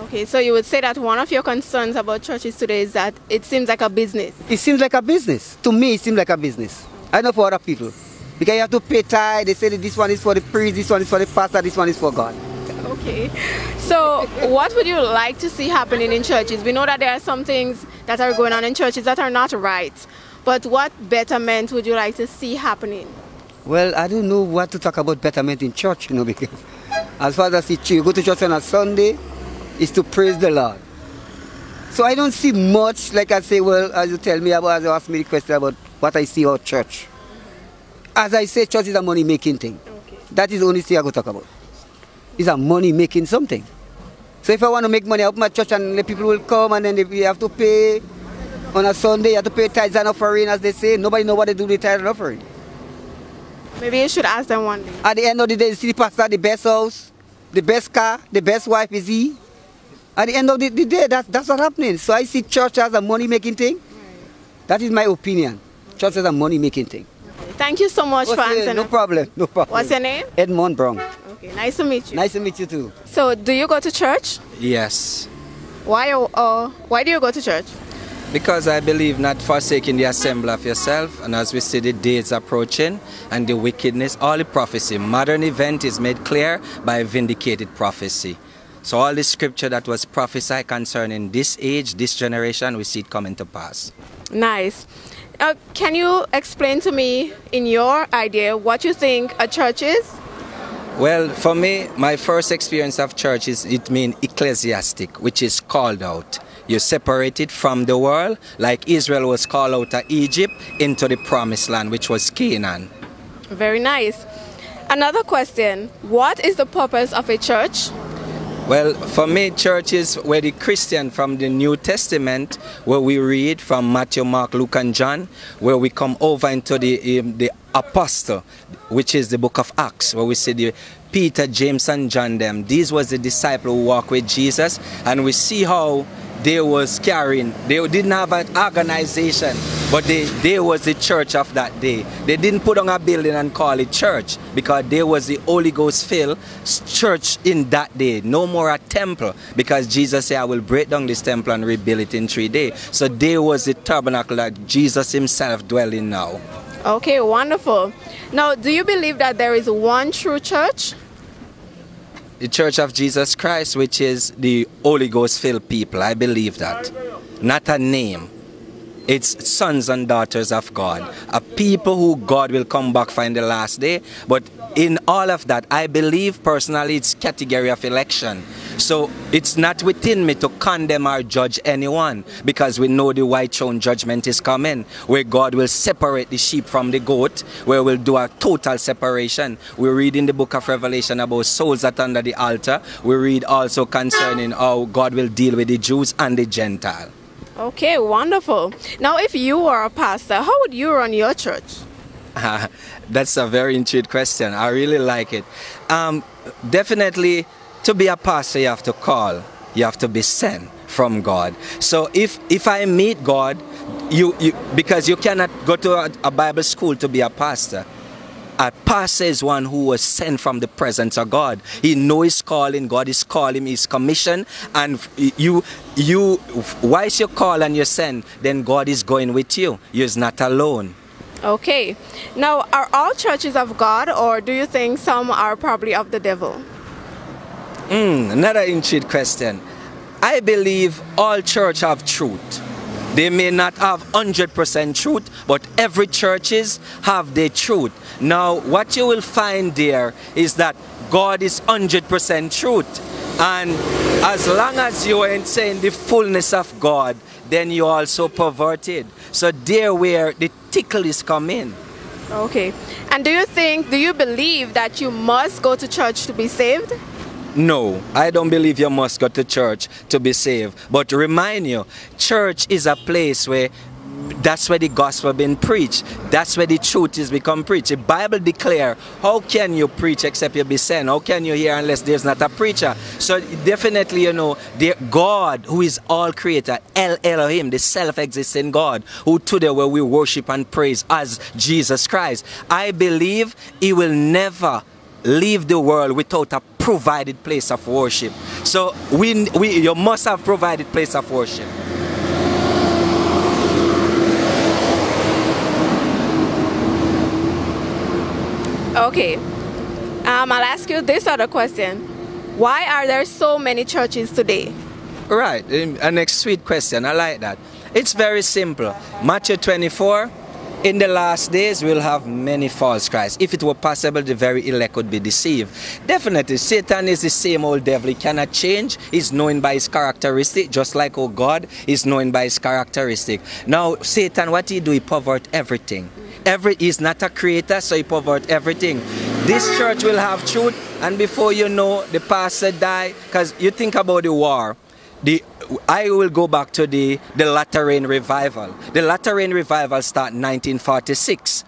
Okay, so you would say that one of your concerns about churches today is that it seems like a business.
It seems like a business. To me, it seems like a business. I know for other people. Because you have to pay tithe. They say that this one is for the priest, this one is for the pastor, this one is for God.
Okay. So, what would you like to see happening in churches? We know that there are some things that are going on in churches that are not right. But what betterment would you like to see happening?
Well, I don't know what to talk about betterment in church, you know, because as far as I see, you go to church on a Sunday, is to praise the Lord. So I don't see much, like I say, well, as you tell me about, as you ask me the question about what I see about church. As I say, church is a money making thing.
Okay.
That is the only thing I go talk about. It's a money making something. So if I want to make money, I open my church and the people will come and then they have to pay on a Sunday, you have to pay tithes and offering as they say. Nobody know what they do with tithes and offering.
Maybe you should ask them one day.
At the end of the day, you see the pastor, the best house, the best car, the best wife is he. At the end of the, the day, that's, that's what's happening. So I see church as a money making thing. That is my opinion. Church as a money making thing.
Thank you so much for answering.
no problem, no problem.
What's your name?
Edmond Brown.
Okay, nice to meet you.
Nice to meet you too.
So, do you go to church?
Yes,
Why? Uh, why do you go to church?
because I believe not forsaking the assembly of yourself, and as we see the days approaching and the wickedness, all the prophecy, modern event is made clear by vindicated prophecy. So all the scripture that was prophesied concerning this age, this generation, we see it coming to pass.
Nice. Uh, can you explain to me, in your idea, what you think a church is?
Well, for me, my first experience of church is it means ecclesiastic, which is called out. You're separated from the world, like Israel was called out of Egypt into the promised land, which was Canaan.
Very nice. Another question What is the purpose of a church?
Well, for me, church is where the Christian from the New Testament, where we read from Matthew, Mark, Luke, and John, where we come over into the um, the apostle, which is the book of Acts, where we see the Peter, James, and John. Them these was the disciple who walked with Jesus, and we see how they was carrying. They didn't have an organization, but they they was the church of that day. They didn't put on a building and call it church because they was the Holy Ghost filled church in that day. No more a temple because Jesus said, "I will break down this temple and rebuild it in three days." So they was the tabernacle that Jesus Himself dwell in now.
Okay, wonderful. Now, do you believe that there is one true church?
The Church of Jesus Christ, which is the Holy Ghost filled people. I believe that. Not a name. It's sons and daughters of God. A people who God will come back for in the last day. But in all of that, I believe personally it's category of election. So it's not within me to condemn or judge anyone because we know the white throne judgment is coming where God will separate the sheep from the goat, where we'll do a total separation. We read in the book of Revelation about souls that under the altar. We read also concerning how God will deal with the Jews and the Gentile.
Okay, wonderful. Now, if you were a pastor, how would you run your church?
That's a very intriguing question. I really like it. Um, definitely, to be a pastor, you have to call. You have to be sent from God. So if if I meet God, you, you because you cannot go to a, a Bible school to be a pastor. A pastor is one who was sent from the presence of God. He knows his calling. God is calling. His commission, and you, you, once you call and you send, then God is going with you. You're not alone.
Okay. Now, are all churches of God, or do you think some are probably of the devil?
Mm, another intriguing question. I believe all church have truth. They may not have 100% truth, but every churches have their truth. Now, what you will find there is that God is 100% truth. And as long as you ain't saying the fullness of God, then you're also perverted. So there where the tickle is coming.
Okay. And do you think, do you believe that you must go to church to be saved?
No, I don't believe you must go to church to be saved. But remind you, church is a place where that's where the gospel been preached. That's where the truth is become preached. The Bible declare, how can you preach except you be sent? How can you hear unless there's not a preacher? So definitely, you know, the God who is all creator, El Elohim, the self-existing God, who today where we worship and praise as Jesus Christ. I believe he will never leave the world without a provided place of worship. So we, we you must have provided place of worship.
Okay. Um, I'll ask you this other question. Why are there so many churches today?
Right, a next sweet question. I like that. It's very simple. Matthew 24, in the last days we'll have many false Christs. If it were possible, the very elect would be deceived. Definitely, Satan is the same old devil. He cannot change. He's known by his characteristic, just like our God is known by his characteristic. Now, Satan, what he do? He pervert everything. Every he's not a creator, so he pervert everything. This church will have truth, and before you know, the pastor die. Because you think about the war, the I will go back to the the latter rain revival. The latter rain revival start 1946.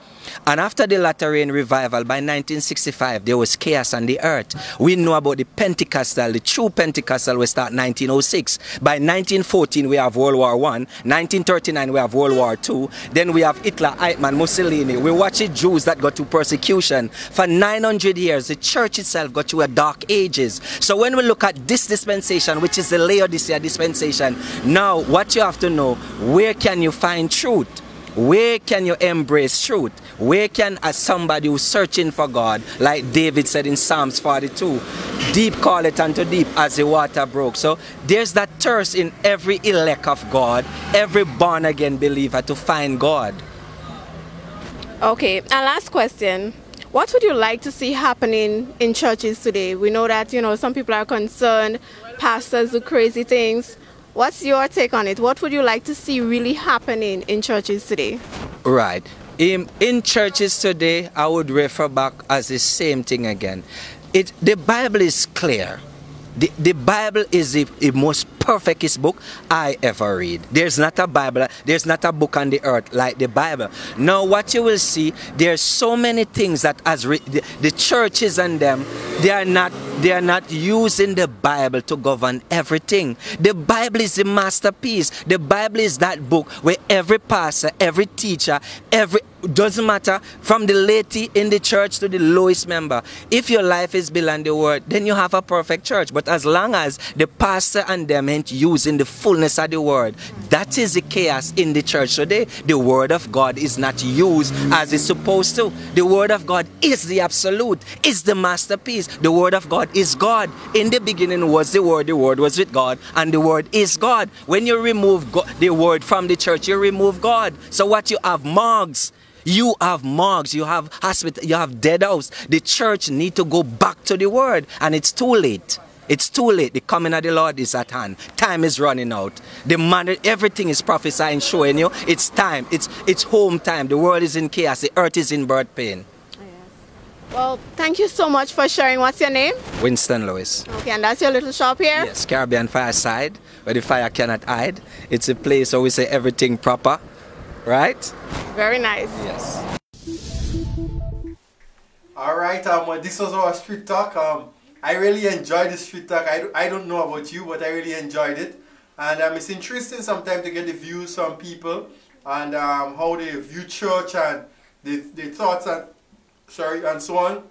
And after the latter rain revival, by 1965, there was chaos on the earth. We know about the Pentecostal, the true Pentecostal will start 1906. By 1914, we have World War One. 1939, we have World War Two. Then we have Hitler, Eichmann, Mussolini. We watch the Jews that got to persecution. For 900 years, the church itself got to a dark ages. So when we look at this dispensation, which is the Laodicea dispensation, now what you have to know, where can you find truth? Where can you embrace truth? Where can, as somebody who's searching for God, like David said in Psalms 42, deep call it unto deep as the water broke. So there's that thirst in every elect of God, every born again believer to find God.
Okay, and last question. What would you like to see happening in churches today? We know that, you know, some people are concerned, pastors do crazy things. What's your take on it? What would you like to see really happening in churches today?
Right. In, in churches today, I would refer back as the same thing again. It, the Bible is clear. The, the Bible is the, the most perfectest book I ever read. There's not a Bible, there's not a book on the earth like the Bible. Now, what you will see, there's so many things that as the, the churches and them, they are not they are not using the Bible to govern everything. The Bible is the masterpiece. The Bible is that book where every pastor, every teacher, every doesn't matter from the laity in the church to the lowest member. If your life is beyond the word, then you have a perfect church. But as long as the pastor and them ain't using the fullness of the word, that is the chaos in the church today. The word of God is not used as it's supposed to. The word of God is the absolute, is the masterpiece. The word of God is God. In the beginning was the word, the word was with God, and the word is God. When you remove God, the word from the church, you remove God. So what you have morgues. You have morgues, you have hospital, you have dead house. The church need to go back to the word, and it's too late. It's too late. The coming of the Lord is at hand. Time is running out. The man, everything is prophesying, showing you. It's time. It's it's home time. The world is in chaos. The earth is in birth pain.
Well, thank you so much for sharing. What's your name?
Winston Lewis.
Okay, and that's your little shop here?
Yes, Caribbean Fireside, where the fire cannot hide. It's a place where we say everything proper, right?
Very nice.
Yes.
All right, um, well, this was our street talk. Um, I really enjoyed the street talk. I, I don't know about you, but I really enjoyed it. And um, it's interesting sometimes to get the views from people and um, how they view church and the, the thoughts and sorry and so on.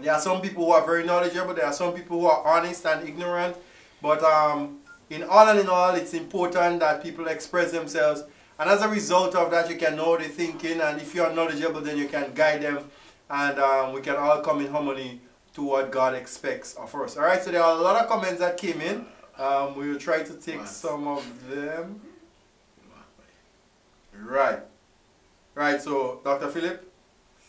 There are some people who are very knowledgeable. There are some people who are honest and ignorant. But um, in all and in all, it's important that people express themselves. And as a result of that, you can know the thinking. And if you are knowledgeable, then you can guide them. And um, we can all come in harmony to what God expects of us. All right, so there are a lot of comments that came in. Um, we will try to take some of them. Right. Right, so Dr. Philip,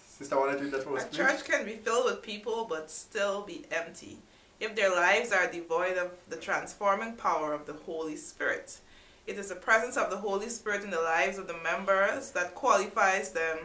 Sister, want to do that for us,
A church can be filled with people but still be empty if their lives are devoid of the transforming power of the Holy Spirit. It is the presence of the Holy Spirit in the lives of the members that qualifies them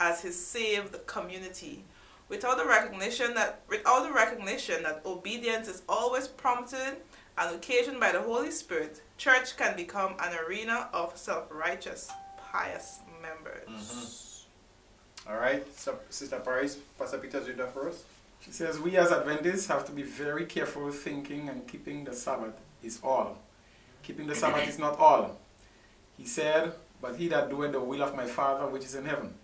as his saved community. Without the recognition that without the recognition that obedience is always prompted and occasioned by the Holy Spirit, church can become an arena of self-righteous, pious members. Mm-hmm.
All right, so, Sister Paris, Pastor Peter, do that for us.
She says, We as Adventists have to be very careful thinking and keeping the Sabbath is all. Keeping the Sabbath is not all. He said, But he that doeth the will of my Father which is in heaven.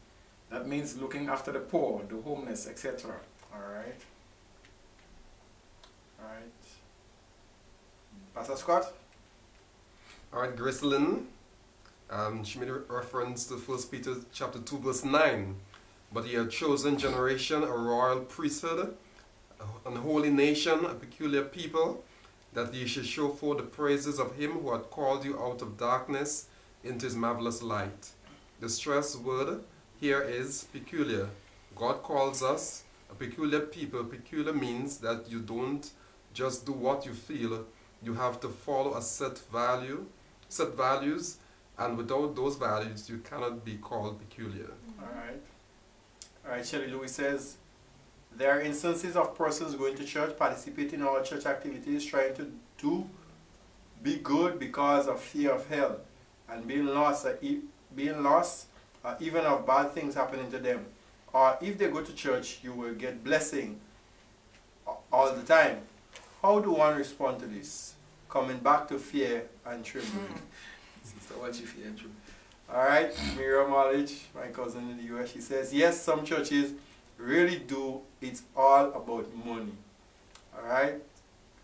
That means looking after the poor, the homeless, etc.
All right. All right. Pastor Scott?
All right, Grisselin, um, she made a reference to 1 Peter chapter 2, verse 9. But ye are chosen generation, a royal priesthood, an holy nation, a peculiar people, that ye should show forth the praises of him who had called you out of darkness into his marvelous light. The stress word here is peculiar. God calls us a peculiar people. Peculiar means that you don't just do what you feel. You have to follow a set value, set values, and without those values, you cannot be called peculiar.
All right. All right, Shelley Lewis says, There are instances of persons going to church, participating in all church activities, trying to do, be good because of fear of hell, and being lost, uh, e- being lost, uh, even of bad things happening to them. Or if they go to church, you will get blessing all the time. How do one respond to this? Coming back to fear and trembling.
Sister, what you fear, true?
All right, Miriam Knowledge, my cousin in the US, she says, yes, some churches really do. It's all about money. All right,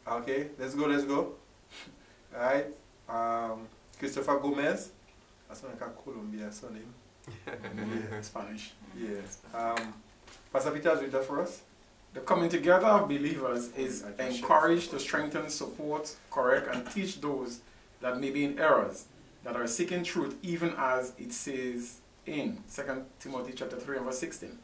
okay, let's go, let's go. All right, um, Christopher Gomez, that's like a Colombia surname.
Yeah, Spanish.
Yes. Um, Pastor Peter, read that for us.
The coming together of believers is
I can share.
encouraged to strengthen, support, correct, and teach those that may be in errors, that are seeking truth, even as it says in 2 Timothy chapter 3 and verse 16.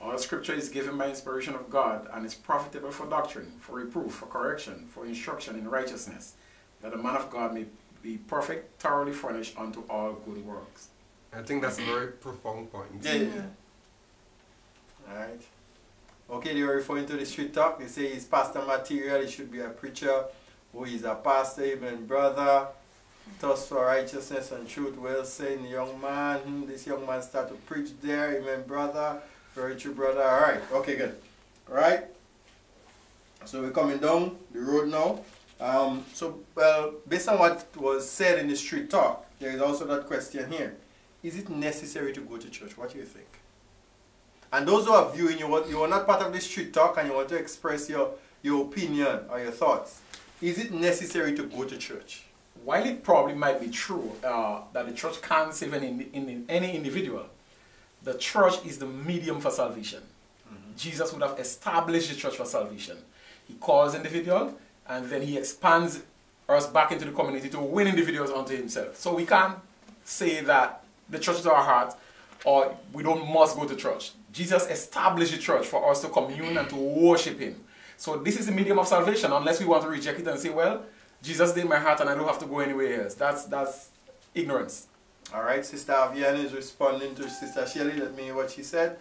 All scripture is given by inspiration of God and is profitable for doctrine, for reproof, for correction, for instruction in righteousness, that the man of God may be perfect, thoroughly furnished unto all good works.
I think that's a very profound point.
Yeah, yeah. All right. Okay, they were referring to the street talk. They say he's pastor material. He should be a preacher. Oh, he's a pastor, even brother. Thus for righteousness and truth, well saying young man. Hmm, This young man start to preach there. Amen, brother. Very true, brother. All right. Okay, good. All right. So we're coming down the road now. Um, so, well, based on what was said in the street talk, there is also that question here. Is it necessary to go to church? What do you think? And those who are viewing, you, you are not part of the street talk and you want to express your, your opinion or your thoughts. Is it necessary to go to church?
While it probably might be true uh, that the church can't save any, any individual, the church is the medium for salvation. Mm-hmm. Jesus would have established the church for salvation. He calls individual and then he expands us back into the community to win individuals unto himself. So we can't say that the church is our heart or we don't must go to church. Jesus established the church for us to commune and to worship him. So this is the medium of salvation unless we want to reject it and say, well, Jesus did my heart and I don't have to go anywhere else. That's that's ignorance.
All right, Sister Avian is responding to Sister Shelley. Let me hear what she said.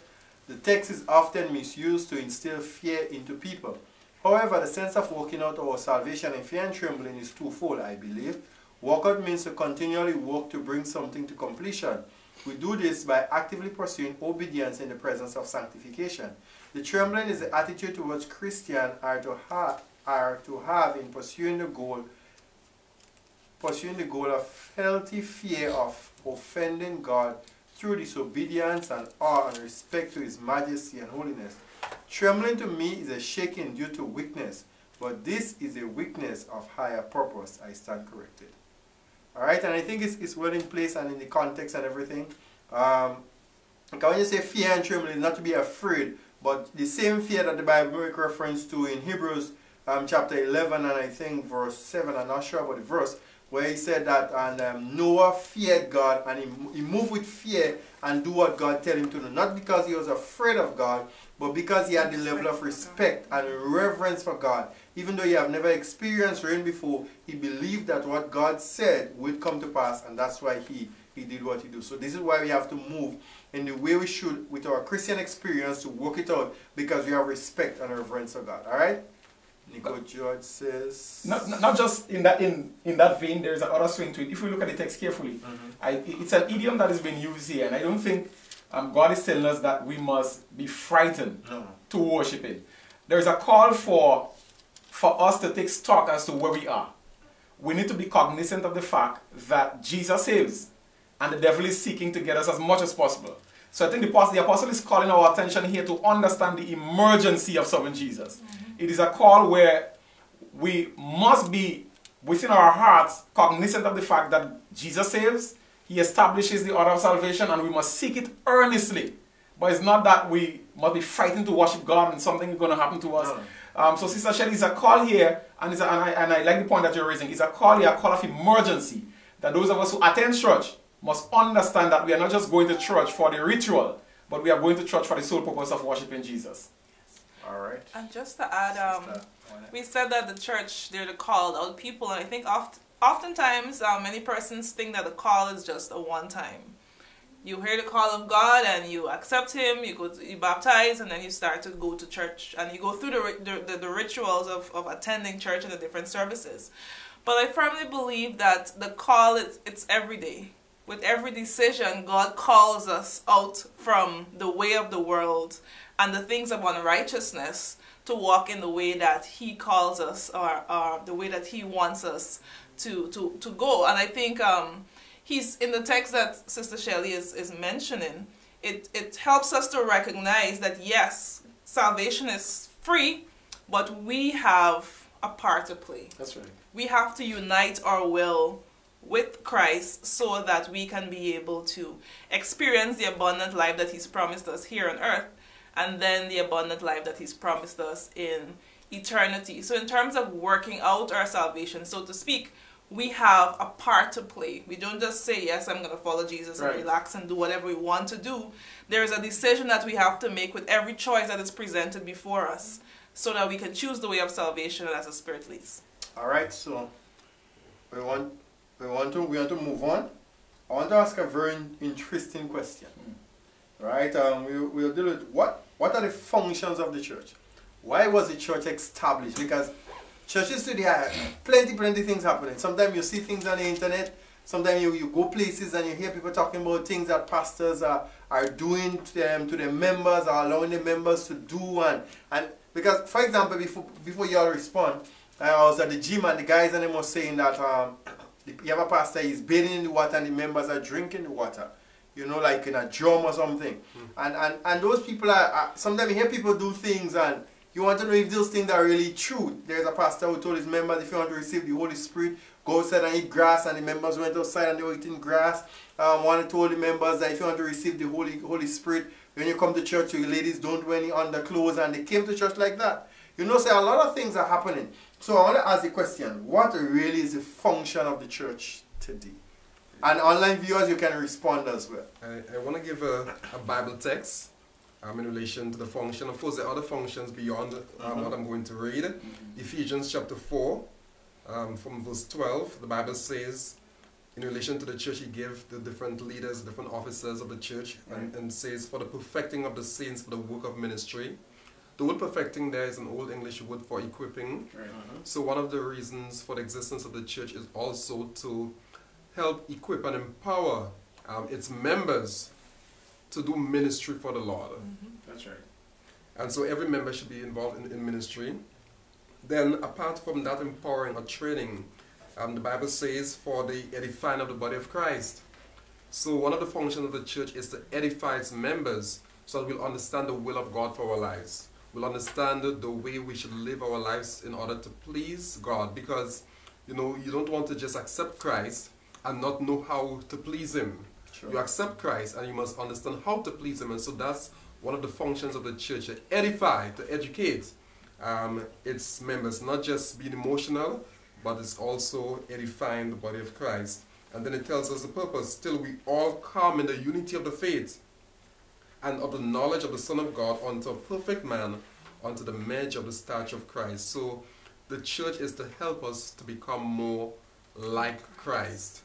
The text is often misused to instill fear into people. However, the sense of working out our salvation in fear and trembling is twofold, I believe. Walk out means to continually work to bring something to completion. We do this by actively pursuing obedience in the presence of sanctification. The trembling is the attitude towards Christian are to have are to have in pursuing the goal pursuing the goal of healthy fear of offending God through disobedience and awe and respect to His majesty and holiness. Trembling to me is a shaking due to weakness, but this is a weakness of higher purpose. I stand corrected. Alright, and I think it's, it's well in place and in the context and everything. Um, because when you say fear and trembling, not to be afraid, but the same fear that the Bible makes reference to in Hebrews um, chapter 11 and I think verse 7, I'm not sure about the verse, where he said that and um, Noah feared God and he, he moved with fear and do what God tell him to do. Not because he was afraid of God, but because he had the level of respect and reverence for God. Even though he have never experienced rain before, he believed that what God said would come to pass and that's why he, he did what he did. So this is why we have to move in the way we should with our Christian experience to work it out because we have respect and reverence for God. Alright? Nico George says
Not, not- just in that in, in that vein, there's another swing to it. If we look at the text carefully, I, it's an idiom that is being used here, and I don't think um, God is telling us that we must be frightened
No.
to worship Him. There's a call for for us to take stock as to where we are. We need to be cognizant of the fact that Jesus saves, and the devil is seeking to get us as much as possible. So I think the apostle, the apostle is calling our attention here to understand the emergency of serving Jesus. It is a call where we must be within our hearts cognizant of the fact that Jesus saves, He establishes the order of salvation, and we must seek it earnestly. But it's not that we must be frightened to worship God and something is going to happen to us. Um, so, Sister Shelley, it's a call here, and, it's a, and, I, and I like the point that you're raising. It's a call here, a call of emergency. That those of us who attend church must understand that we are not just going to church for the ritual, but we are going to church for the sole purpose of worshiping Jesus.
Alright.
And just to add, um,
Sister,
we said that the church they're the called out people, and I think oft, oftentimes uh, many persons think that the call is just a one time. you hear the call of God and you accept Him, you go to, you baptize, and then you start to go to church and you go through the the, the, the rituals of, of attending church and the different services. But I firmly believe that the call is it's every day. With every decision, God calls us out from the way of the world and the things of unrighteousness to walk in the way that He calls us or, or the way that He wants us to, to, to go. And I think um, He's in the text that Sister Shelley is, is mentioning, it, it helps us to recognize that yes, salvation is free, but we have a part to play
That's right.
we have to unite our will with Christ so that we can be able to experience the abundant life that He's promised us here on earth and then the abundant life that He's promised us in eternity. So, in terms of working out our salvation, so to speak, we have a part to play. We don't just say, Yes, I'm going to follow Jesus
Right.
and relax and do whatever we want to do. There is a decision that we have to make with every choice that is presented before us so that we can choose the way of salvation as the Spirit leads.
All right, so we want we want to we want to move on. I want to ask a very interesting question. Right? Um, we we'll deal with what what are the functions of the church? Why was the church established? Because churches today are plenty plenty things happening. Sometimes you see things on the internet. Sometimes you, you go places and you hear people talking about things that pastors are, are doing to them to their members or allowing the members to do and and because for example before before you all respond, I was at the gym and the guys and them were saying that um, you have a pastor is bathing in the water and the members are drinking the water. You know, like in a drum or something. And, and and those people are, are sometimes you hear people do things and you want to know if those things are really true. There's a pastor who told his members if you want to receive the Holy Spirit, go outside and eat grass and the members went outside and they were eating grass. Um, one told the members that if you want to receive the Holy Holy Spirit, when you come to church, you ladies don't wear any underclothes and they came to church like that. You know, say a lot of things are happening. So I want to ask the question, what really is the function of the church today? And online viewers, you can respond as well.
I, I want to give a, a Bible text um, in relation to the function. Of course, there are other functions beyond um, what I'm going to read. Ephesians chapter 4, um, from verse 12, the Bible says, in relation to the church, he gave the different leaders, different officers of the church, and, and says, for the perfecting of the saints, for the work of ministry. The word perfecting there is an old English word for equipping.
Right.
So one of the reasons for the existence of the church is also to help equip and empower um, its members to do ministry for the Lord.
That's right.
And so every member should be involved in, in ministry. Then apart from that empowering or training, um, the Bible says for the edifying of the body of Christ. So one of the functions of the church is to edify its members so that we'll understand the will of God for our lives. We'll understand the, the way we should live our lives in order to please God. Because you know you don't want to just accept Christ and not know how to please him. You accept Christ and you must understand how to please him. And so that's one of the functions of the church to edify, to educate um, its members, not just being emotional, but it's also edifying the body of Christ. And then it tells us the purpose, Still, we all come in the unity of the faith and of the knowledge of the Son of God unto a perfect man, unto the measure of the stature of Christ. So the church is to help us to become more like Christ.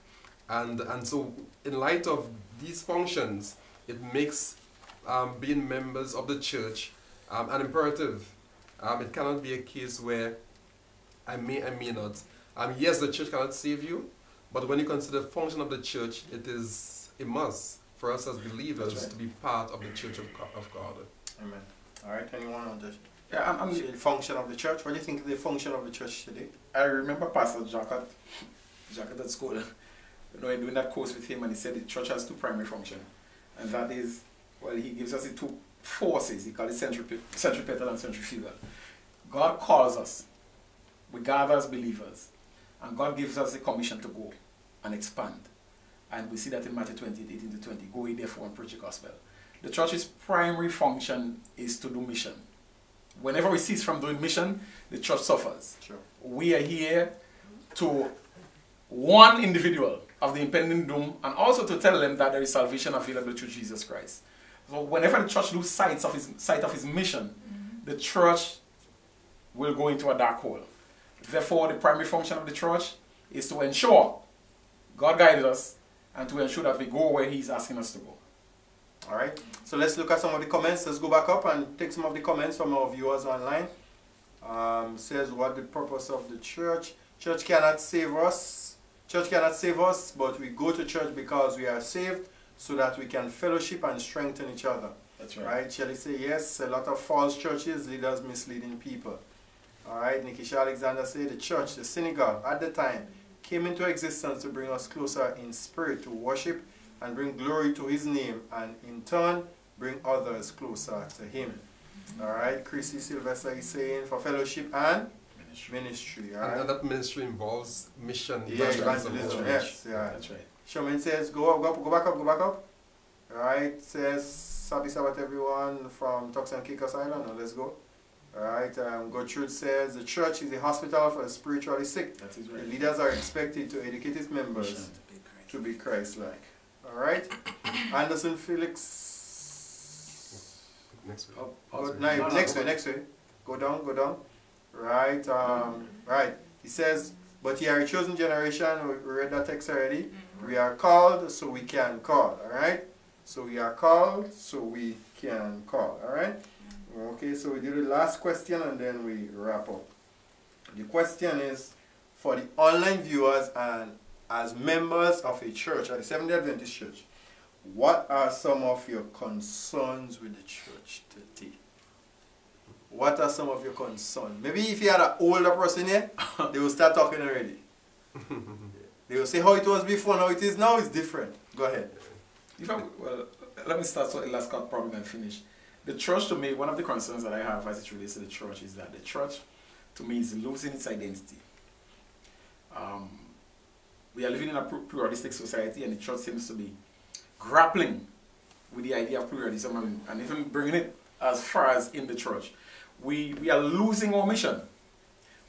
And, and so in light of these functions, it makes um, being members of the church um, an imperative. Um, it cannot be a case where I may, I may not. Um, yes, the church cannot save you, but when you consider the function of the church, it is a must for us as believers
That's right.
to be part of the church of God. Of God.
Amen. All right, anyone on the
Yeah, I'm, I'm,
the function of the church? What do you think is the function of the church today?
I remember Pastor Jacket, Jacket at school. You know, I doing that course with him, and he said the church has two primary functions, and that is, well, he gives us the two forces. He calls it centripet- centripetal and centrifugal. God calls us. We gather as believers, and God gives us a commission to go and expand. And we see that in Matthew 28, 18 to 20. Go ye therefore and preach the gospel. The church's primary function is to do mission. Whenever we cease from doing mission, the church suffers.
Sure.
We are here to one individual of the impending doom and also to tell them that there is salvation available through Jesus Christ. So whenever the church loses sight of his, sight of his mission, mm-hmm. the church will go into a dark hole. Therefore, the primary function of the church is to ensure God guides us and to ensure that we go where He's asking us to go.
All right. So let's look at some of the comments. Let's go back up and take some of the comments from our viewers online. Um, says what the purpose of the church. Church cannot save us. Church cannot save us, but we go to church because we are saved so that we can fellowship and strengthen each other.
That's right.
Right? Shall I say yes? A lot of false churches, leaders misleading people. All right. Nikisha Alexander said the church, the synagogue at the time came into existence to bring us closer in spirit to worship and bring glory to his name and in turn bring others closer to him. All right. Chrissy Sylvester is saying for fellowship and ministry. all
And,
right?
and that ministry involves mission,
Yeah,
evangelism,
evangelism, yes, yeah.
That's right.
Shaman says, go up, go up, go back up, go back up. Alright, says, Sabi Sabat everyone from Turks and Caicos Island. Now let's go. Alright, um, Gertrude says, the church is a hospital for the spiritually sick.
That is
The
right.
leaders are expected to educate its members to be Christ-like. Alright, Anderson Felix.
Next week.
Oh,
no,
No,
next
go
way, next way. Go down, go down. Right, um, right. He says, but ye are a chosen generation. We we read that text already. We are called so we can call. Alright? So we are called so we can call. Alright? Okay, so we do the last question and then we wrap up. The question is for the online viewers and as members of a church, at the Seventh day Adventist Church, what are some of your concerns with the church today? What are some of your concerns? Maybe if you had an older person here, they will start talking already. They will say how it was before, how it is now is different. Go ahead.
If I, well, let me start so the last cut problem and finish. The church to me, one of the concerns that I have as it relates to the church is that the church to me is losing its identity. Um, we are living in a pluralistic society and the church seems to be grappling with the idea of pluralism and, and even bringing it as far as in the church. We, we are losing our mission.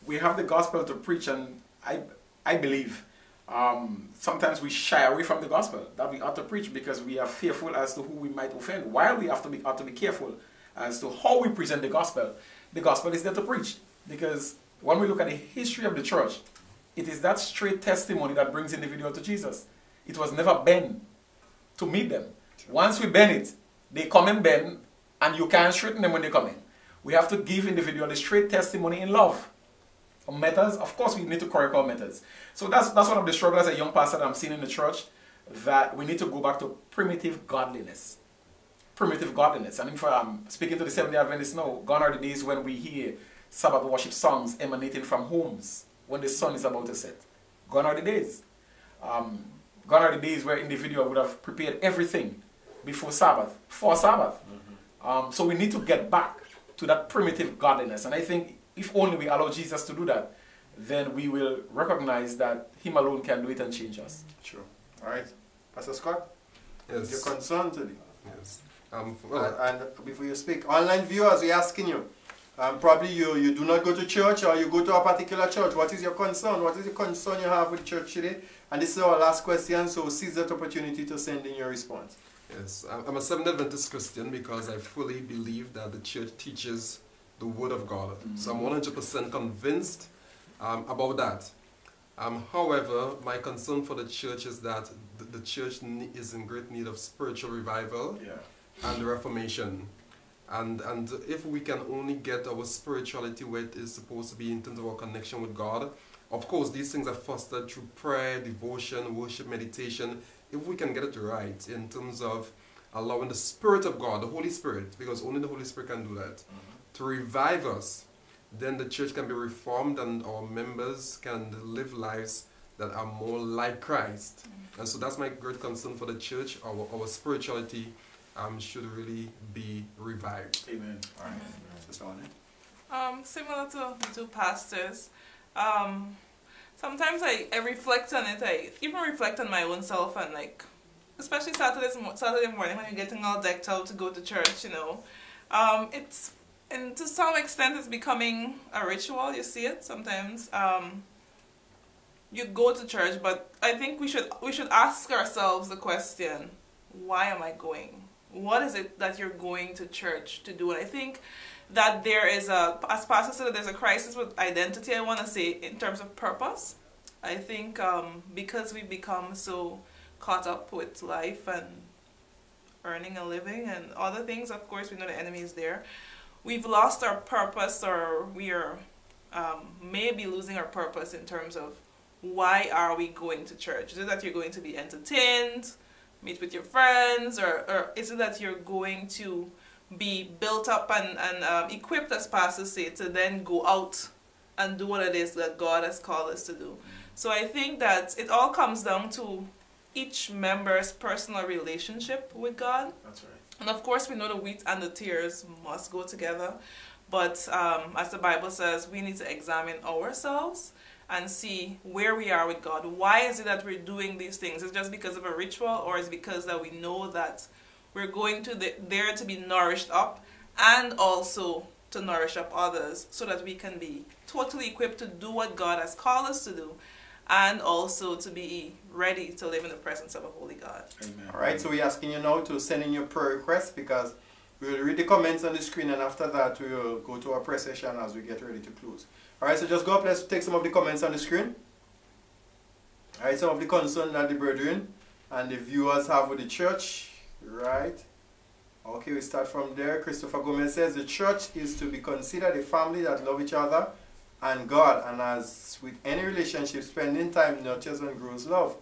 We have the gospel to preach and I, I believe um, sometimes we shy away from the gospel that we ought to preach because we are fearful as to who we might offend. While we have to be ought to be careful as to how we present the gospel, the gospel is there to preach. Because when we look at the history of the church, it is that straight testimony that brings individual to Jesus. It was never bent to meet them. Once we bend it, they come and bend, and you can't straighten them when they come in. We have to give individual a straight testimony in love methods. Of course, we need to correct our methods. So that's that's one of the struggles as a young pastor that I'm seeing in the church. That we need to go back to primitive godliness. Primitive godliness. And if I'm speaking to the Seventh Day Adventists now, gone are the days when we hear Sabbath worship songs emanating from homes when the sun is about to set. Gone are the days. Um, gone are the days where individual would have prepared everything before Sabbath, for Sabbath. Um, so we need to get back to that primitive godliness. And I think if only we allow Jesus to do that, then we will recognize that Him alone can do it and change us.
Sure. Alright. Pastor Scott,
Yes.
your concern today.
yes. Um, well,
and, and before you speak, online viewers, we're asking you. Um, probably you, you do not go to church or you go to a particular church. What is your concern? What is the concern you have with church today? And this is our last question, so seize that opportunity to send in your response.
Yes, I'm- I'm a Seventh Adventist Christian because I fully believe that the church teaches the Word of God. So I'm 100% convinced um, about that. Um, however, my concern for the church is that the, the church is in great need of spiritual revival
Yeah.
and reformation. And, and if we can only get our spirituality where it is supposed to be in terms of our connection with God, of course, these things are fostered through prayer, devotion, worship, meditation. If we can get it right in terms of allowing the Spirit of God, the Holy Spirit, because only the Holy Spirit can do that, to revive us, then the church can be reformed and our members can live lives that are more like Christ. And so that's my great concern for the church. Our, our spirituality um, should really be revived.
Amen.
Alright. Sister Onet.
Um, similar to the two pastors, um, sometimes I, I reflect on it. I even reflect on my own self and like, especially Saturdays, Saturday morning when you're getting all decked out to go to church, you know. Um, it's, and to some extent it's becoming a ritual, you see it sometimes. Um, you go to church, but I think we should we should ask ourselves the question, why am I going? What is it that you're going to church to do? And I think that there is a, as Pastor said, there's a crisis with identity, I want to say, in terms of purpose. I think um, because we become so caught up with life and earning a living and other things. Of course, we know the enemy is there. We've lost our purpose, or we are um, maybe losing our purpose in terms of why are we going to church? Is it that you're going to be entertained, meet with your friends, or, or is it that you're going to be built up and, and um, equipped, as pastors say, to then go out and do what it is that God has called us to do? So I think that it all comes down to each member's personal relationship with God.
That's right.
And of course, we know the wheat and the tares must go together. But um, as the Bible says, we need to examine ourselves and see where we are with God. Why is it that we're doing these things? Is it just because of a ritual or is because that we know that we're going to the, there to be nourished up and also to nourish up others so that we can be totally equipped to do what God has called us to do and also to be ready to live in the presence of a holy God.
Amen.
All right, so we're asking you now to send in your prayer requests because we will read the comments on the screen and after that we will go to our prayer session as we get ready to close. All right, so just go up, let's take some of the comments on the screen. All right, some of the concern that the brethren and the viewers have with the church, right? Okay, we start from there. Christopher Gomez says the church is to be considered a family that love each other and God, and as with any relationship, spending time nurtures and grows love.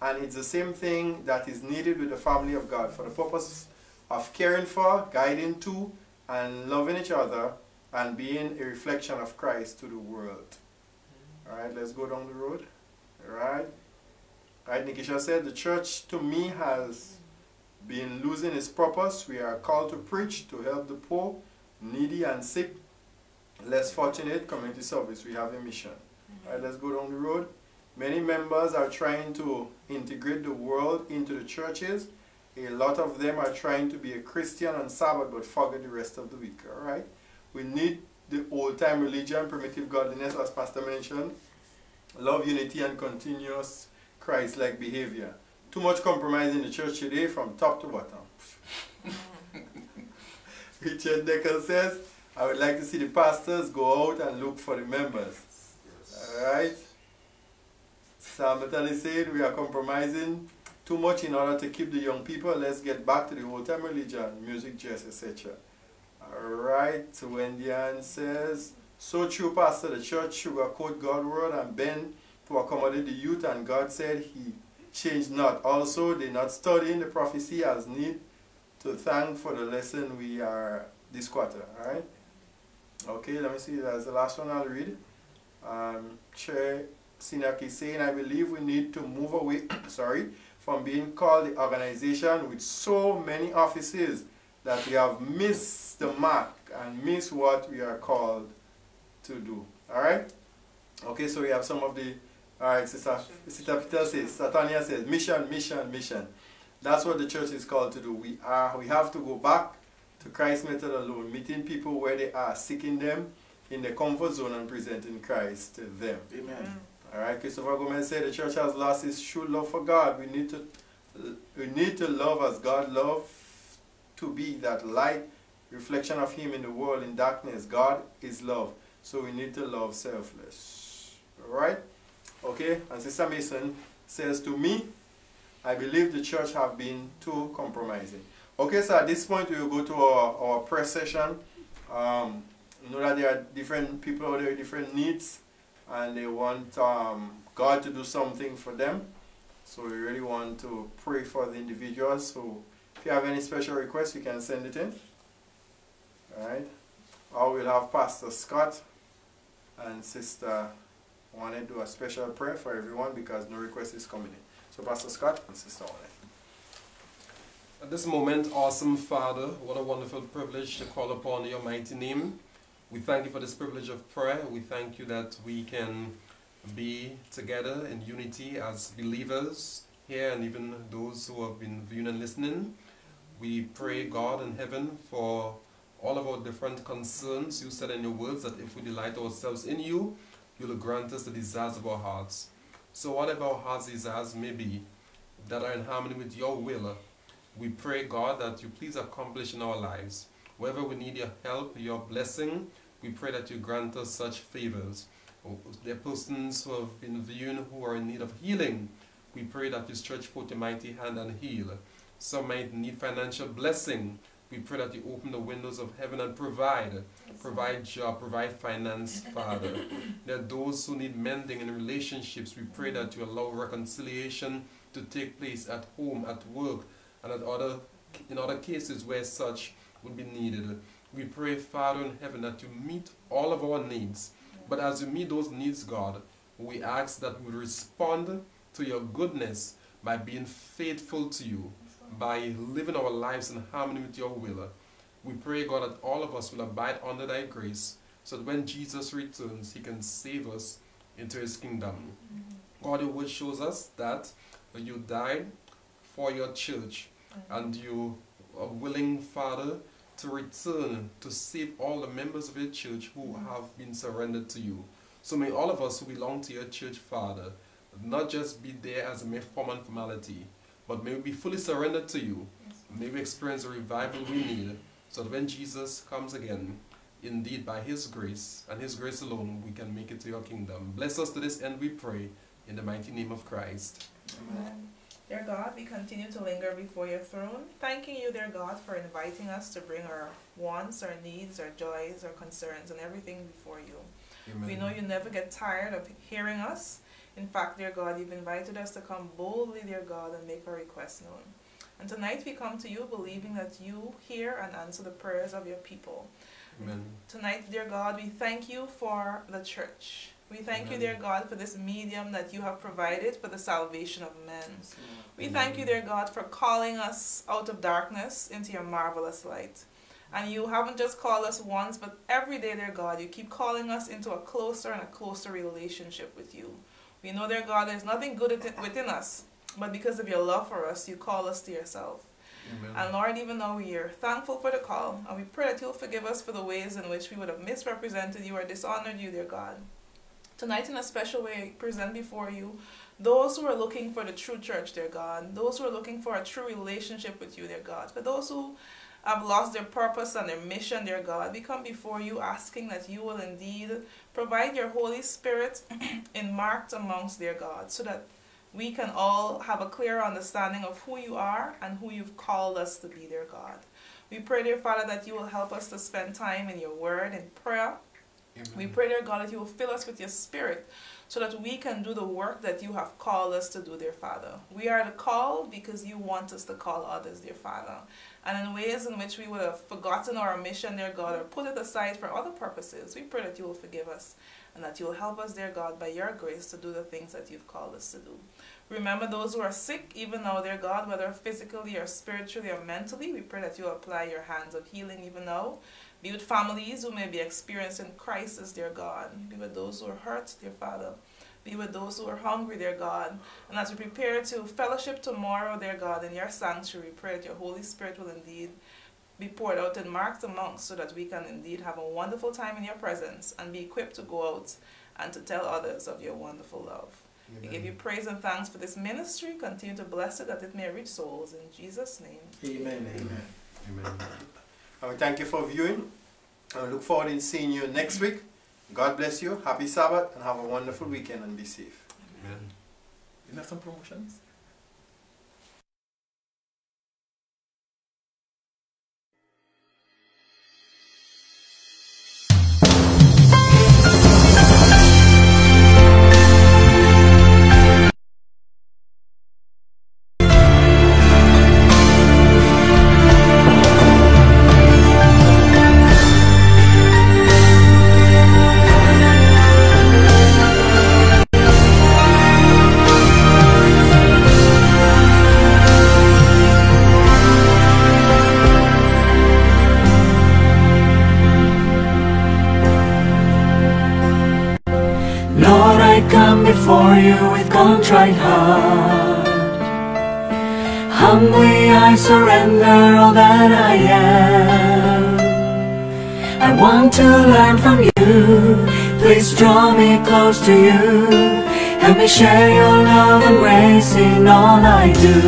And it's the same thing that is needed with the family of God for the purpose of caring for, guiding to, and loving each other, and being a reflection of Christ to the world. Mm-hmm. Alright, let's go down the road. Alright. Alright, Nikisha said, the church to me has been losing its purpose. We are called to preach, to help the poor, needy, and sick, less fortunate community service. We have a mission. All right, let's go down the road. Many members are trying to integrate the world into the churches. A lot of them are trying to be a Christian on Sabbath but forget the rest of the week. All right. We need the old-time religion, primitive godliness, as Pastor mentioned, love, unity, and continuous Christ-like behavior. Too much compromise in the church today from top to bottom. Richard Decker says, I would like to see the pastors go out and look for the members. Alright? Sam Matani said, we are compromising too much in order to keep the young people. Let's get back to the old time religion, music, dress, etc. Alright, so Wendy Ann says, so true, Pastor, the church sugarcoat God's word and bend to accommodate the youth, and God said he changed not. Also, they not studying the prophecy as need to thank for the lesson we are this quarter. Alright? Okay, let me see. That's the last one I'll read. Um, Chair Sinaki saying, I believe we need to move away, sorry, from being called the organization with so many offices that we have missed the mark and missed what we are called to do. Alright? Okay, so we have some of the, alright, Sister, Sister Peter says, Satania says, mission, mission, mission. That's what the church is called to do. We are, we have to go back to Christ's method alone, meeting people where they are, seeking them in the comfort zone and presenting Christ to them.
Amen. Mm.
All right, Christopher Gomez said the church has lost its true love for God. We need to we need to love as God loved to be that light reflection of Him in the world in darkness. God is love, so we need to love selfless. All right, okay. And Sister Mason says to me, I believe the church have been too compromising. Okay, so at this point we will go to our, our prayer session. Um, you know that there are different people out there with different needs and they want um, God to do something for them. So we really want to pray for the individuals. So if you have any special requests, you can send it in. Alright. Or we'll have Pastor Scott and Sister want to do a special prayer for everyone because no request is coming in. So Pastor Scott and Sister One.
At this moment, awesome Father, what a wonderful privilege to call upon your mighty name. We thank you for this privilege of prayer. We thank you that we can be together in unity as believers here and even those who have been viewing and listening. We pray, God in heaven, for all of our different concerns. You said in your words that if we delight ourselves in you, you will grant us the desires of our hearts. So whatever our heart's desires may be, that are in harmony with your will, we pray, God, that you please accomplish in our lives. Wherever we need your help, your blessing, we pray that you grant us such favors. Are persons who have been viewing who are in need of healing. We pray that you stretch forth your mighty hand and heal. Some might need financial blessing. We pray that you open the windows of heaven and provide. Provide job, provide finance, Father. There are those who need mending in relationships. We pray that you allow reconciliation to take place at home, at work, and at other in other cases where such would be needed. We pray, Father in heaven, that you meet all of our needs. But as you meet those needs, God, we ask that we respond to your goodness by being faithful to you, by living our lives in harmony with your will. We pray, God, that all of us will abide under thy grace, so that when Jesus returns, he can save us into his kingdom. God, your word shows us that you died for your church, mm-hmm. and you are willing, Father, to return to save all the members of your church who mm-hmm. have been surrendered to you. So may all of us who belong to your church, Father, not just be there as a mere form and formality, but may we be fully surrendered to you. May we experience the revival we need, so that when Jesus comes again, indeed by his grace and his grace alone, we can make it to your kingdom. Bless us to this end, we pray, in the mighty name of Christ.
Amen. Dear God, we continue to linger before your throne, thanking you, dear God, for inviting us to bring our wants, our needs, our joys, our concerns, and everything before you. We know you never get tired of hearing us. In fact, dear God, you've invited us to come boldly, dear God, and make our requests known. And tonight we come to you believing that you hear and answer the prayers of your people.
Amen.
Tonight, dear God, we thank you for the church. We thank you, dear God, for this medium that you have provided for the salvation of men. We thank you, dear God, for calling us out of darkness into your marvelous light. And you haven't just called us once, but every day, dear God, you keep calling us into a closer and a closer relationship with you. We know, dear God, there's nothing good within- within us, but because of your love for us, you call us to yourself.
Amen.
And Lord, even though we are thankful for the call, and we pray that you'll forgive us for the ways in which we would have misrepresented you or dishonored you, dear God. Tonight, in a special way, present before you those who are looking for the true church, dear God, those who are looking for a true relationship with you, dear God, for those who have lost their purpose and their mission, dear God, we come before you asking that you will indeed provide your Holy Spirit in marked amongst, dear God, so that we can all have a clear understanding of who you are and who you've called us to be, dear God. We pray, dear Father, that you will help us to spend time in your word and prayer. We pray, dear God, that you will fill us with your spirit so that we can do the work that you have called us to do, dear Father. We are the call because you want us to call others, dear Father. And in ways in which we would have forgotten our mission, dear God, or put it aside for other purposes, we pray that you will forgive us and that you will help us, dear God, by your grace to do the things that you've called us to do. Remember those who are sick, even now, dear God, whether physically or spiritually or mentally. We pray that you apply your hands of healing even now. Be with families who may be experiencing crisis, dear God. Be with those who are hurt, dear Father. Be with those who are hungry, dear God. And as we prepare to fellowship tomorrow, dear God, in your sanctuary, pray that your Holy Spirit will indeed be poured out and marked amongst so that we can indeed have a wonderful time in your presence and be equipped to go out and to tell others of your wonderful love. We give you praise and thanks for this ministry. Continue to bless it that it may reach souls. In Jesus' name.
Amen. Amen.
Amen.
And we thank you for viewing. And we look forward in seeing you next week. God bless you. Happy Sabbath and have a wonderful weekend and be safe.
Amen.
You have some promotions?
Close to you. Help me share your love and grace in all I do.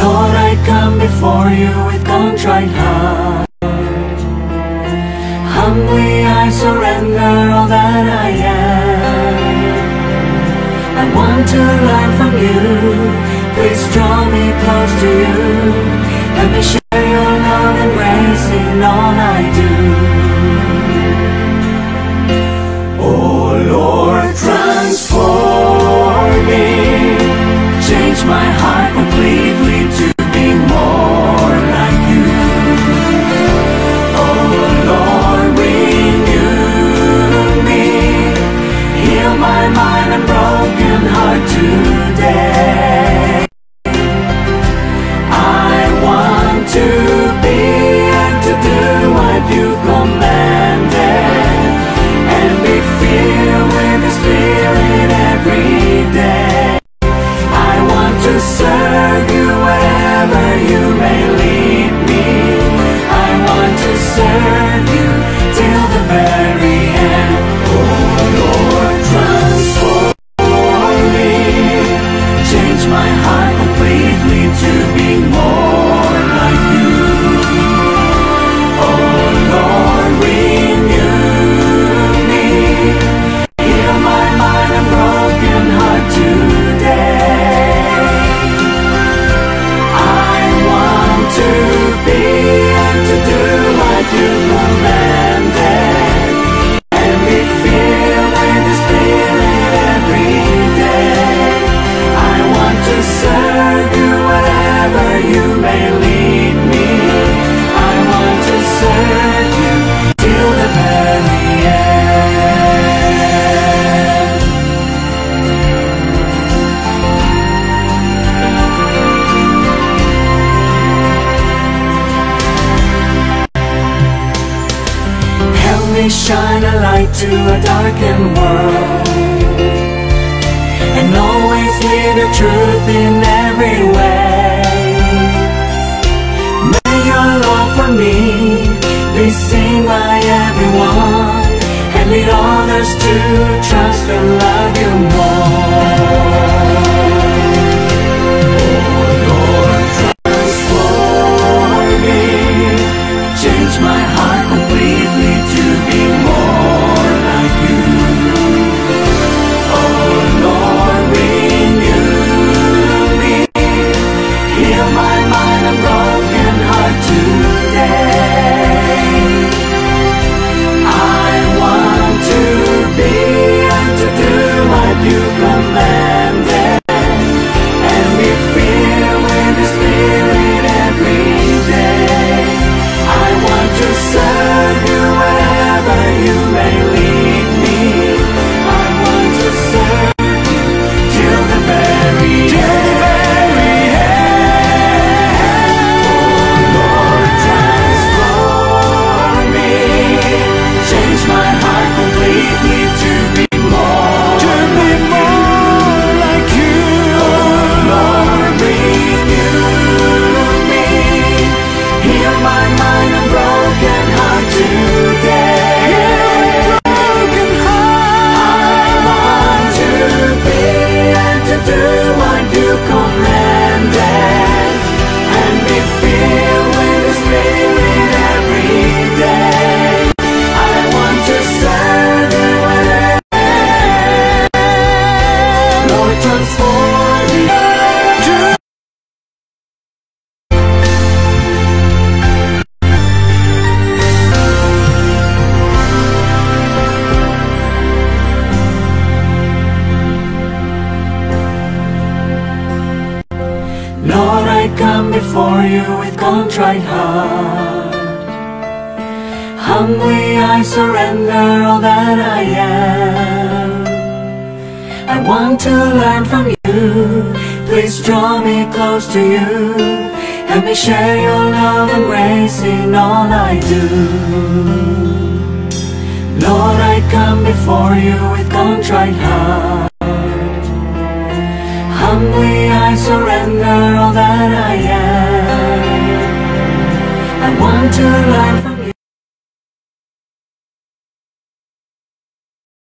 Lord, I come before you with contrite heart. Humbly I surrender all that I am. I want to learn from you. Please draw me close to you. Let me